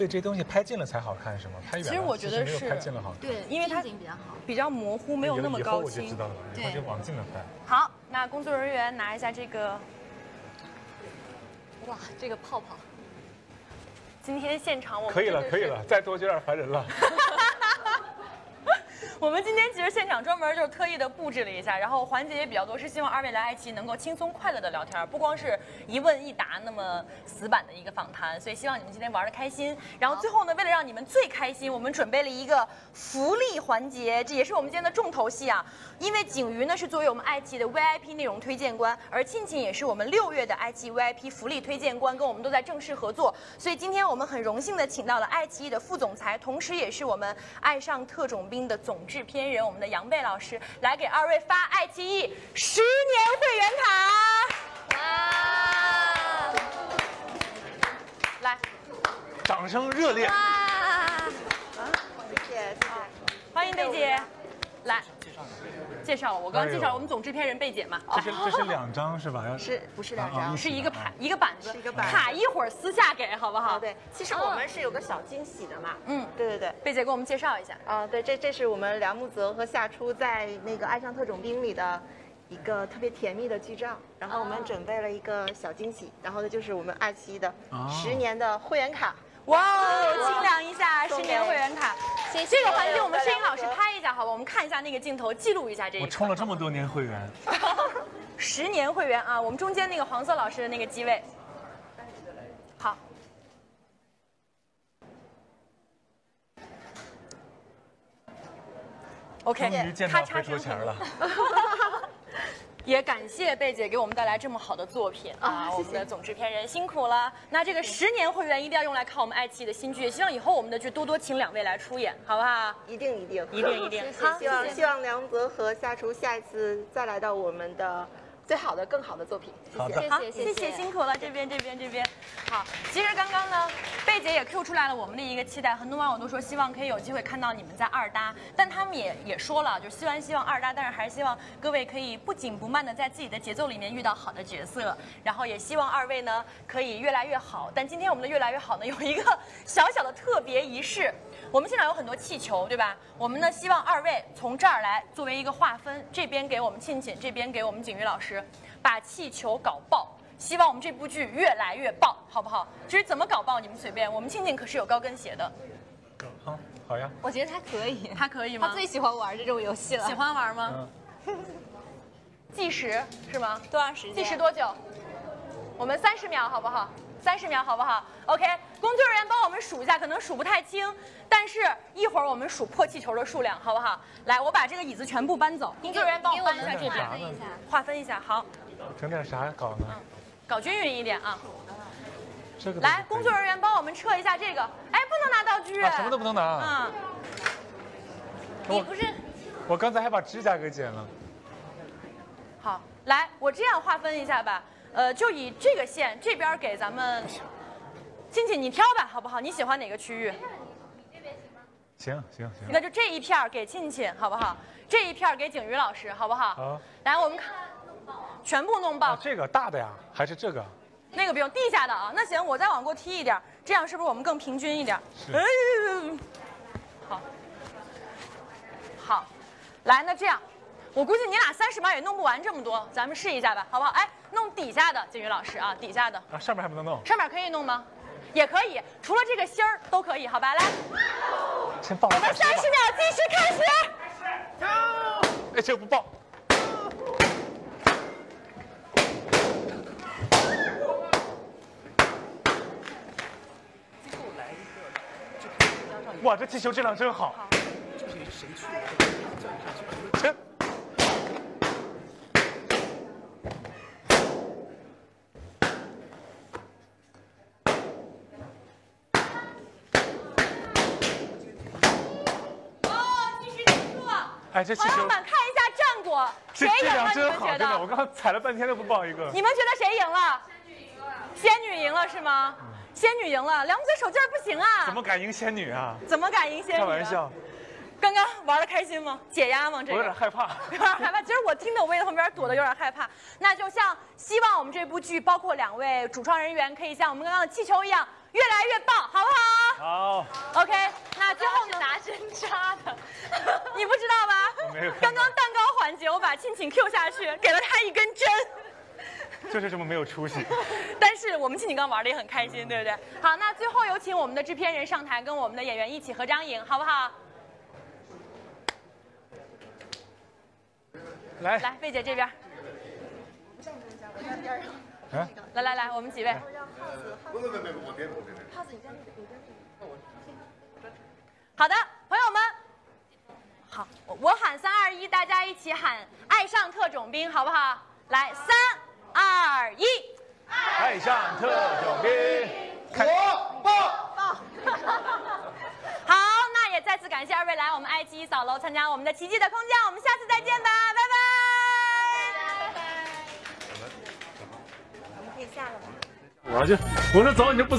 B: 所以这东西拍近了才好看是吗？拍远了
A: 其实我觉得
B: 没有
A: 是
B: 拍近了好看。
C: 对，
A: 因为它
C: 景比较好。
A: 比较模糊，没有那么
B: 以后
A: 高清
B: 我就知。道了，以后
C: 对
B: 就往近了拍。
A: 好，那工作人员拿一下这个。
C: 哇，这个泡泡，
A: 今天现场我们
B: 可以了，可以了，再多就有点烦人了。
A: 我们今天其实现场专门就是特意的布置了一下，然后环节也比较多，是希望二位来爱奇艺能够轻松快乐的聊天，不光是一问一答那么死板的一个访谈，所以希望你们今天玩的开心。然后最后呢，为了让你们最开心，我们准备了一个福利环节，这也是我们今天的重头戏啊。因为景瑜呢是作为我们爱奇艺的 VIP 内容推荐官，而庆庆也是我们六月的爱奇艺 VIP 福利推荐官，跟我们都在正式合作，所以今天我们很荣幸的请到了爱奇艺的副总裁，同时也是我们《爱上特种兵》的总制片人，我们的杨贝老师来给二位发爱奇艺十年会员卡。
C: 哇
A: 来，
B: 掌声热烈！
C: 哇！
D: 谢谢谢谢。
A: 欢迎贝姐，来。介绍了，我刚刚介绍我们总制片人贝姐嘛，
B: 这是这是两张是吧？要 *laughs*
D: 是不是两张？
A: 是一个盘一个板子，
D: 是一个板
A: 卡一会儿私下给好不好？
D: 哦，对，其实我们是有个小惊喜的嘛。
A: 嗯，
D: 对对对。
A: 贝姐给我们介绍一下。
D: 啊、对，这这是我们梁木泽和夏初在那个《爱上特种兵》里的一个特别甜蜜的剧照，然后我们准备了一个小惊喜，然后呢就是我们爱奇艺的
B: 哦
D: 十年的会员卡。
A: 哇哦，清凉一下十年会员卡。
C: 谢谢
A: 这个环节我们摄影老师拍一下，好吧？我们看一下那个镜头，记录一下这一
B: 我。充了这么多年会员，*laughs*
A: 十年会员啊，我们中间那个黄色老师的那个机位。好。OK，
B: 终于见
A: 咔嚓
B: 到回头钱了。
A: 也感谢贝姐给我们带来这么好的作品啊！我们的总制片人辛苦了。那这个十年会员一定要用来看我们爱奇艺的新剧，希望以后我们的剧多多请两位来出演，好不好？
D: 一定一定
A: 一定一定。*laughs*
C: 谢
A: 好，
D: 希望希望梁泽和夏厨下一次再来到我们的最好的、更好的作品。谢谢。
B: 好的
A: 好，
C: 谢谢
A: 谢谢辛苦了，这边这边这边。好，其实刚刚呢，贝姐也 Q 出来了我们的一个期待，很多网友都说希望可以有机会看到你们在二搭，但他们也也说了，就虽然希望二搭，但是还是希望各位可以不紧不慢的在自己的节奏里面遇到好的角色，然后也希望二位呢可以越来越好。但今天我们的越来越好呢，有一个小小的特别仪式。我们现场有很多气球，对吧？我们呢希望二位从这儿来作为一个划分，这边给我们庆庆，这边给我们景瑜老师，把气球搞爆。希望我们这部剧越来越爆，好不好？至于怎么搞爆，你们随便。我们庆庆可是有高跟鞋的，
B: 好，好呀。
C: 我觉得他可以，
A: 他可以吗？
C: 他最喜欢玩这种游戏了。
A: 喜欢玩吗？
B: 嗯，
A: 计时是吗？
C: 多长时间？
A: 计时多久？我们三十秒，好不好？三十秒，好不好？OK，工作人员帮我们数一下，可能数不太清，但是一会儿我们数破气球的数量，好不好？来，我把这个椅子全部搬走，工作人员帮我搬一下这边，
C: 划分一下。
A: 划分一下，好，
B: 整点啥搞呢？
A: 搞均匀一点啊。
B: 这个
A: 来，工作人员帮我们撤一下这个，哎，不能拿道具，
B: 啊，什么都不能拿。
A: 嗯，
C: 你不是
B: 我刚才还把指甲给剪了。
A: 好，来，我这样划分一下吧，呃，就以这个线这边给咱们，亲亲你挑吧，好不好？你喜欢哪个区域？
B: 行行行，
A: 那就这一片儿给庆庆，好不好？这一片儿给景瑜老师，好不好？
B: 好。
A: 来，我们看，全部弄爆
B: 啊，，这个大的呀，还是这个？
A: 那个不用，地下的啊。那行，我再往过踢一点，这样是不是我们更平均一点好，好，来，那这样，我估计你俩三十码也弄不完这么多，咱们试一下吧，好不好？哎，弄底下的，金宇老师啊，底下的，
B: 啊，上面还不能弄。
A: 上面可以弄吗？也可以，除了这个芯儿都可以，好吧？来，
B: 先报。
A: 我们三十秒计时开始。
B: 开始哎，这个不报。哇，这气球质量真好。切
A: 哦，计时结束。朋友们看一下战果，谁赢了？你
B: 量真好，
A: 们觉
B: 得。我
A: 得？
B: 刚刚踩了半天都不抱一个。
A: 你们觉得谁赢了？仙女赢了是吗？仙女赢了，梁子手劲儿不行啊！
B: 怎么敢赢仙女啊？
A: 怎么敢赢仙女？
B: 开玩笑，，
A: 刚刚玩的开心吗？解压吗？这个
B: 我有点害怕。*laughs*
A: 有点害怕。其实我听的我也在旁边躲的有点害怕。那就像希望我们这部剧，包括两位主创人员，可以像我们刚刚的气球一样，越来越棒，好不好
B: 好
A: ，？OK。那最后呢？拿针扎的，*laughs* 你不知道吧？
B: 没有
A: 刚刚蛋糕环节，我把庆庆 Q 下去，给了他一根针。*laughs*
B: 就是这么没有出息。*laughs*
A: 但是我们庆庆刚玩的也很开心，对不对？好，那最后有请我们的制片人上台，跟我们的演员一起合张影，好不好？
B: 来，
A: 来，贝姐这边。
B: 啊，
A: 来来来，我们几位。好的，朋友们，好，我我喊三二一，大家一起喊“爱上特种兵”，好不好？来，三二一，
B: 爱上特种兵，
E: 火爆！
A: 好，那也再次感谢二位来我们爱奇艺扫楼参加我们的奇迹的空降，我们下次再见吧，拜拜。
D: 可以下了吧？
B: 我就我说走你就不走。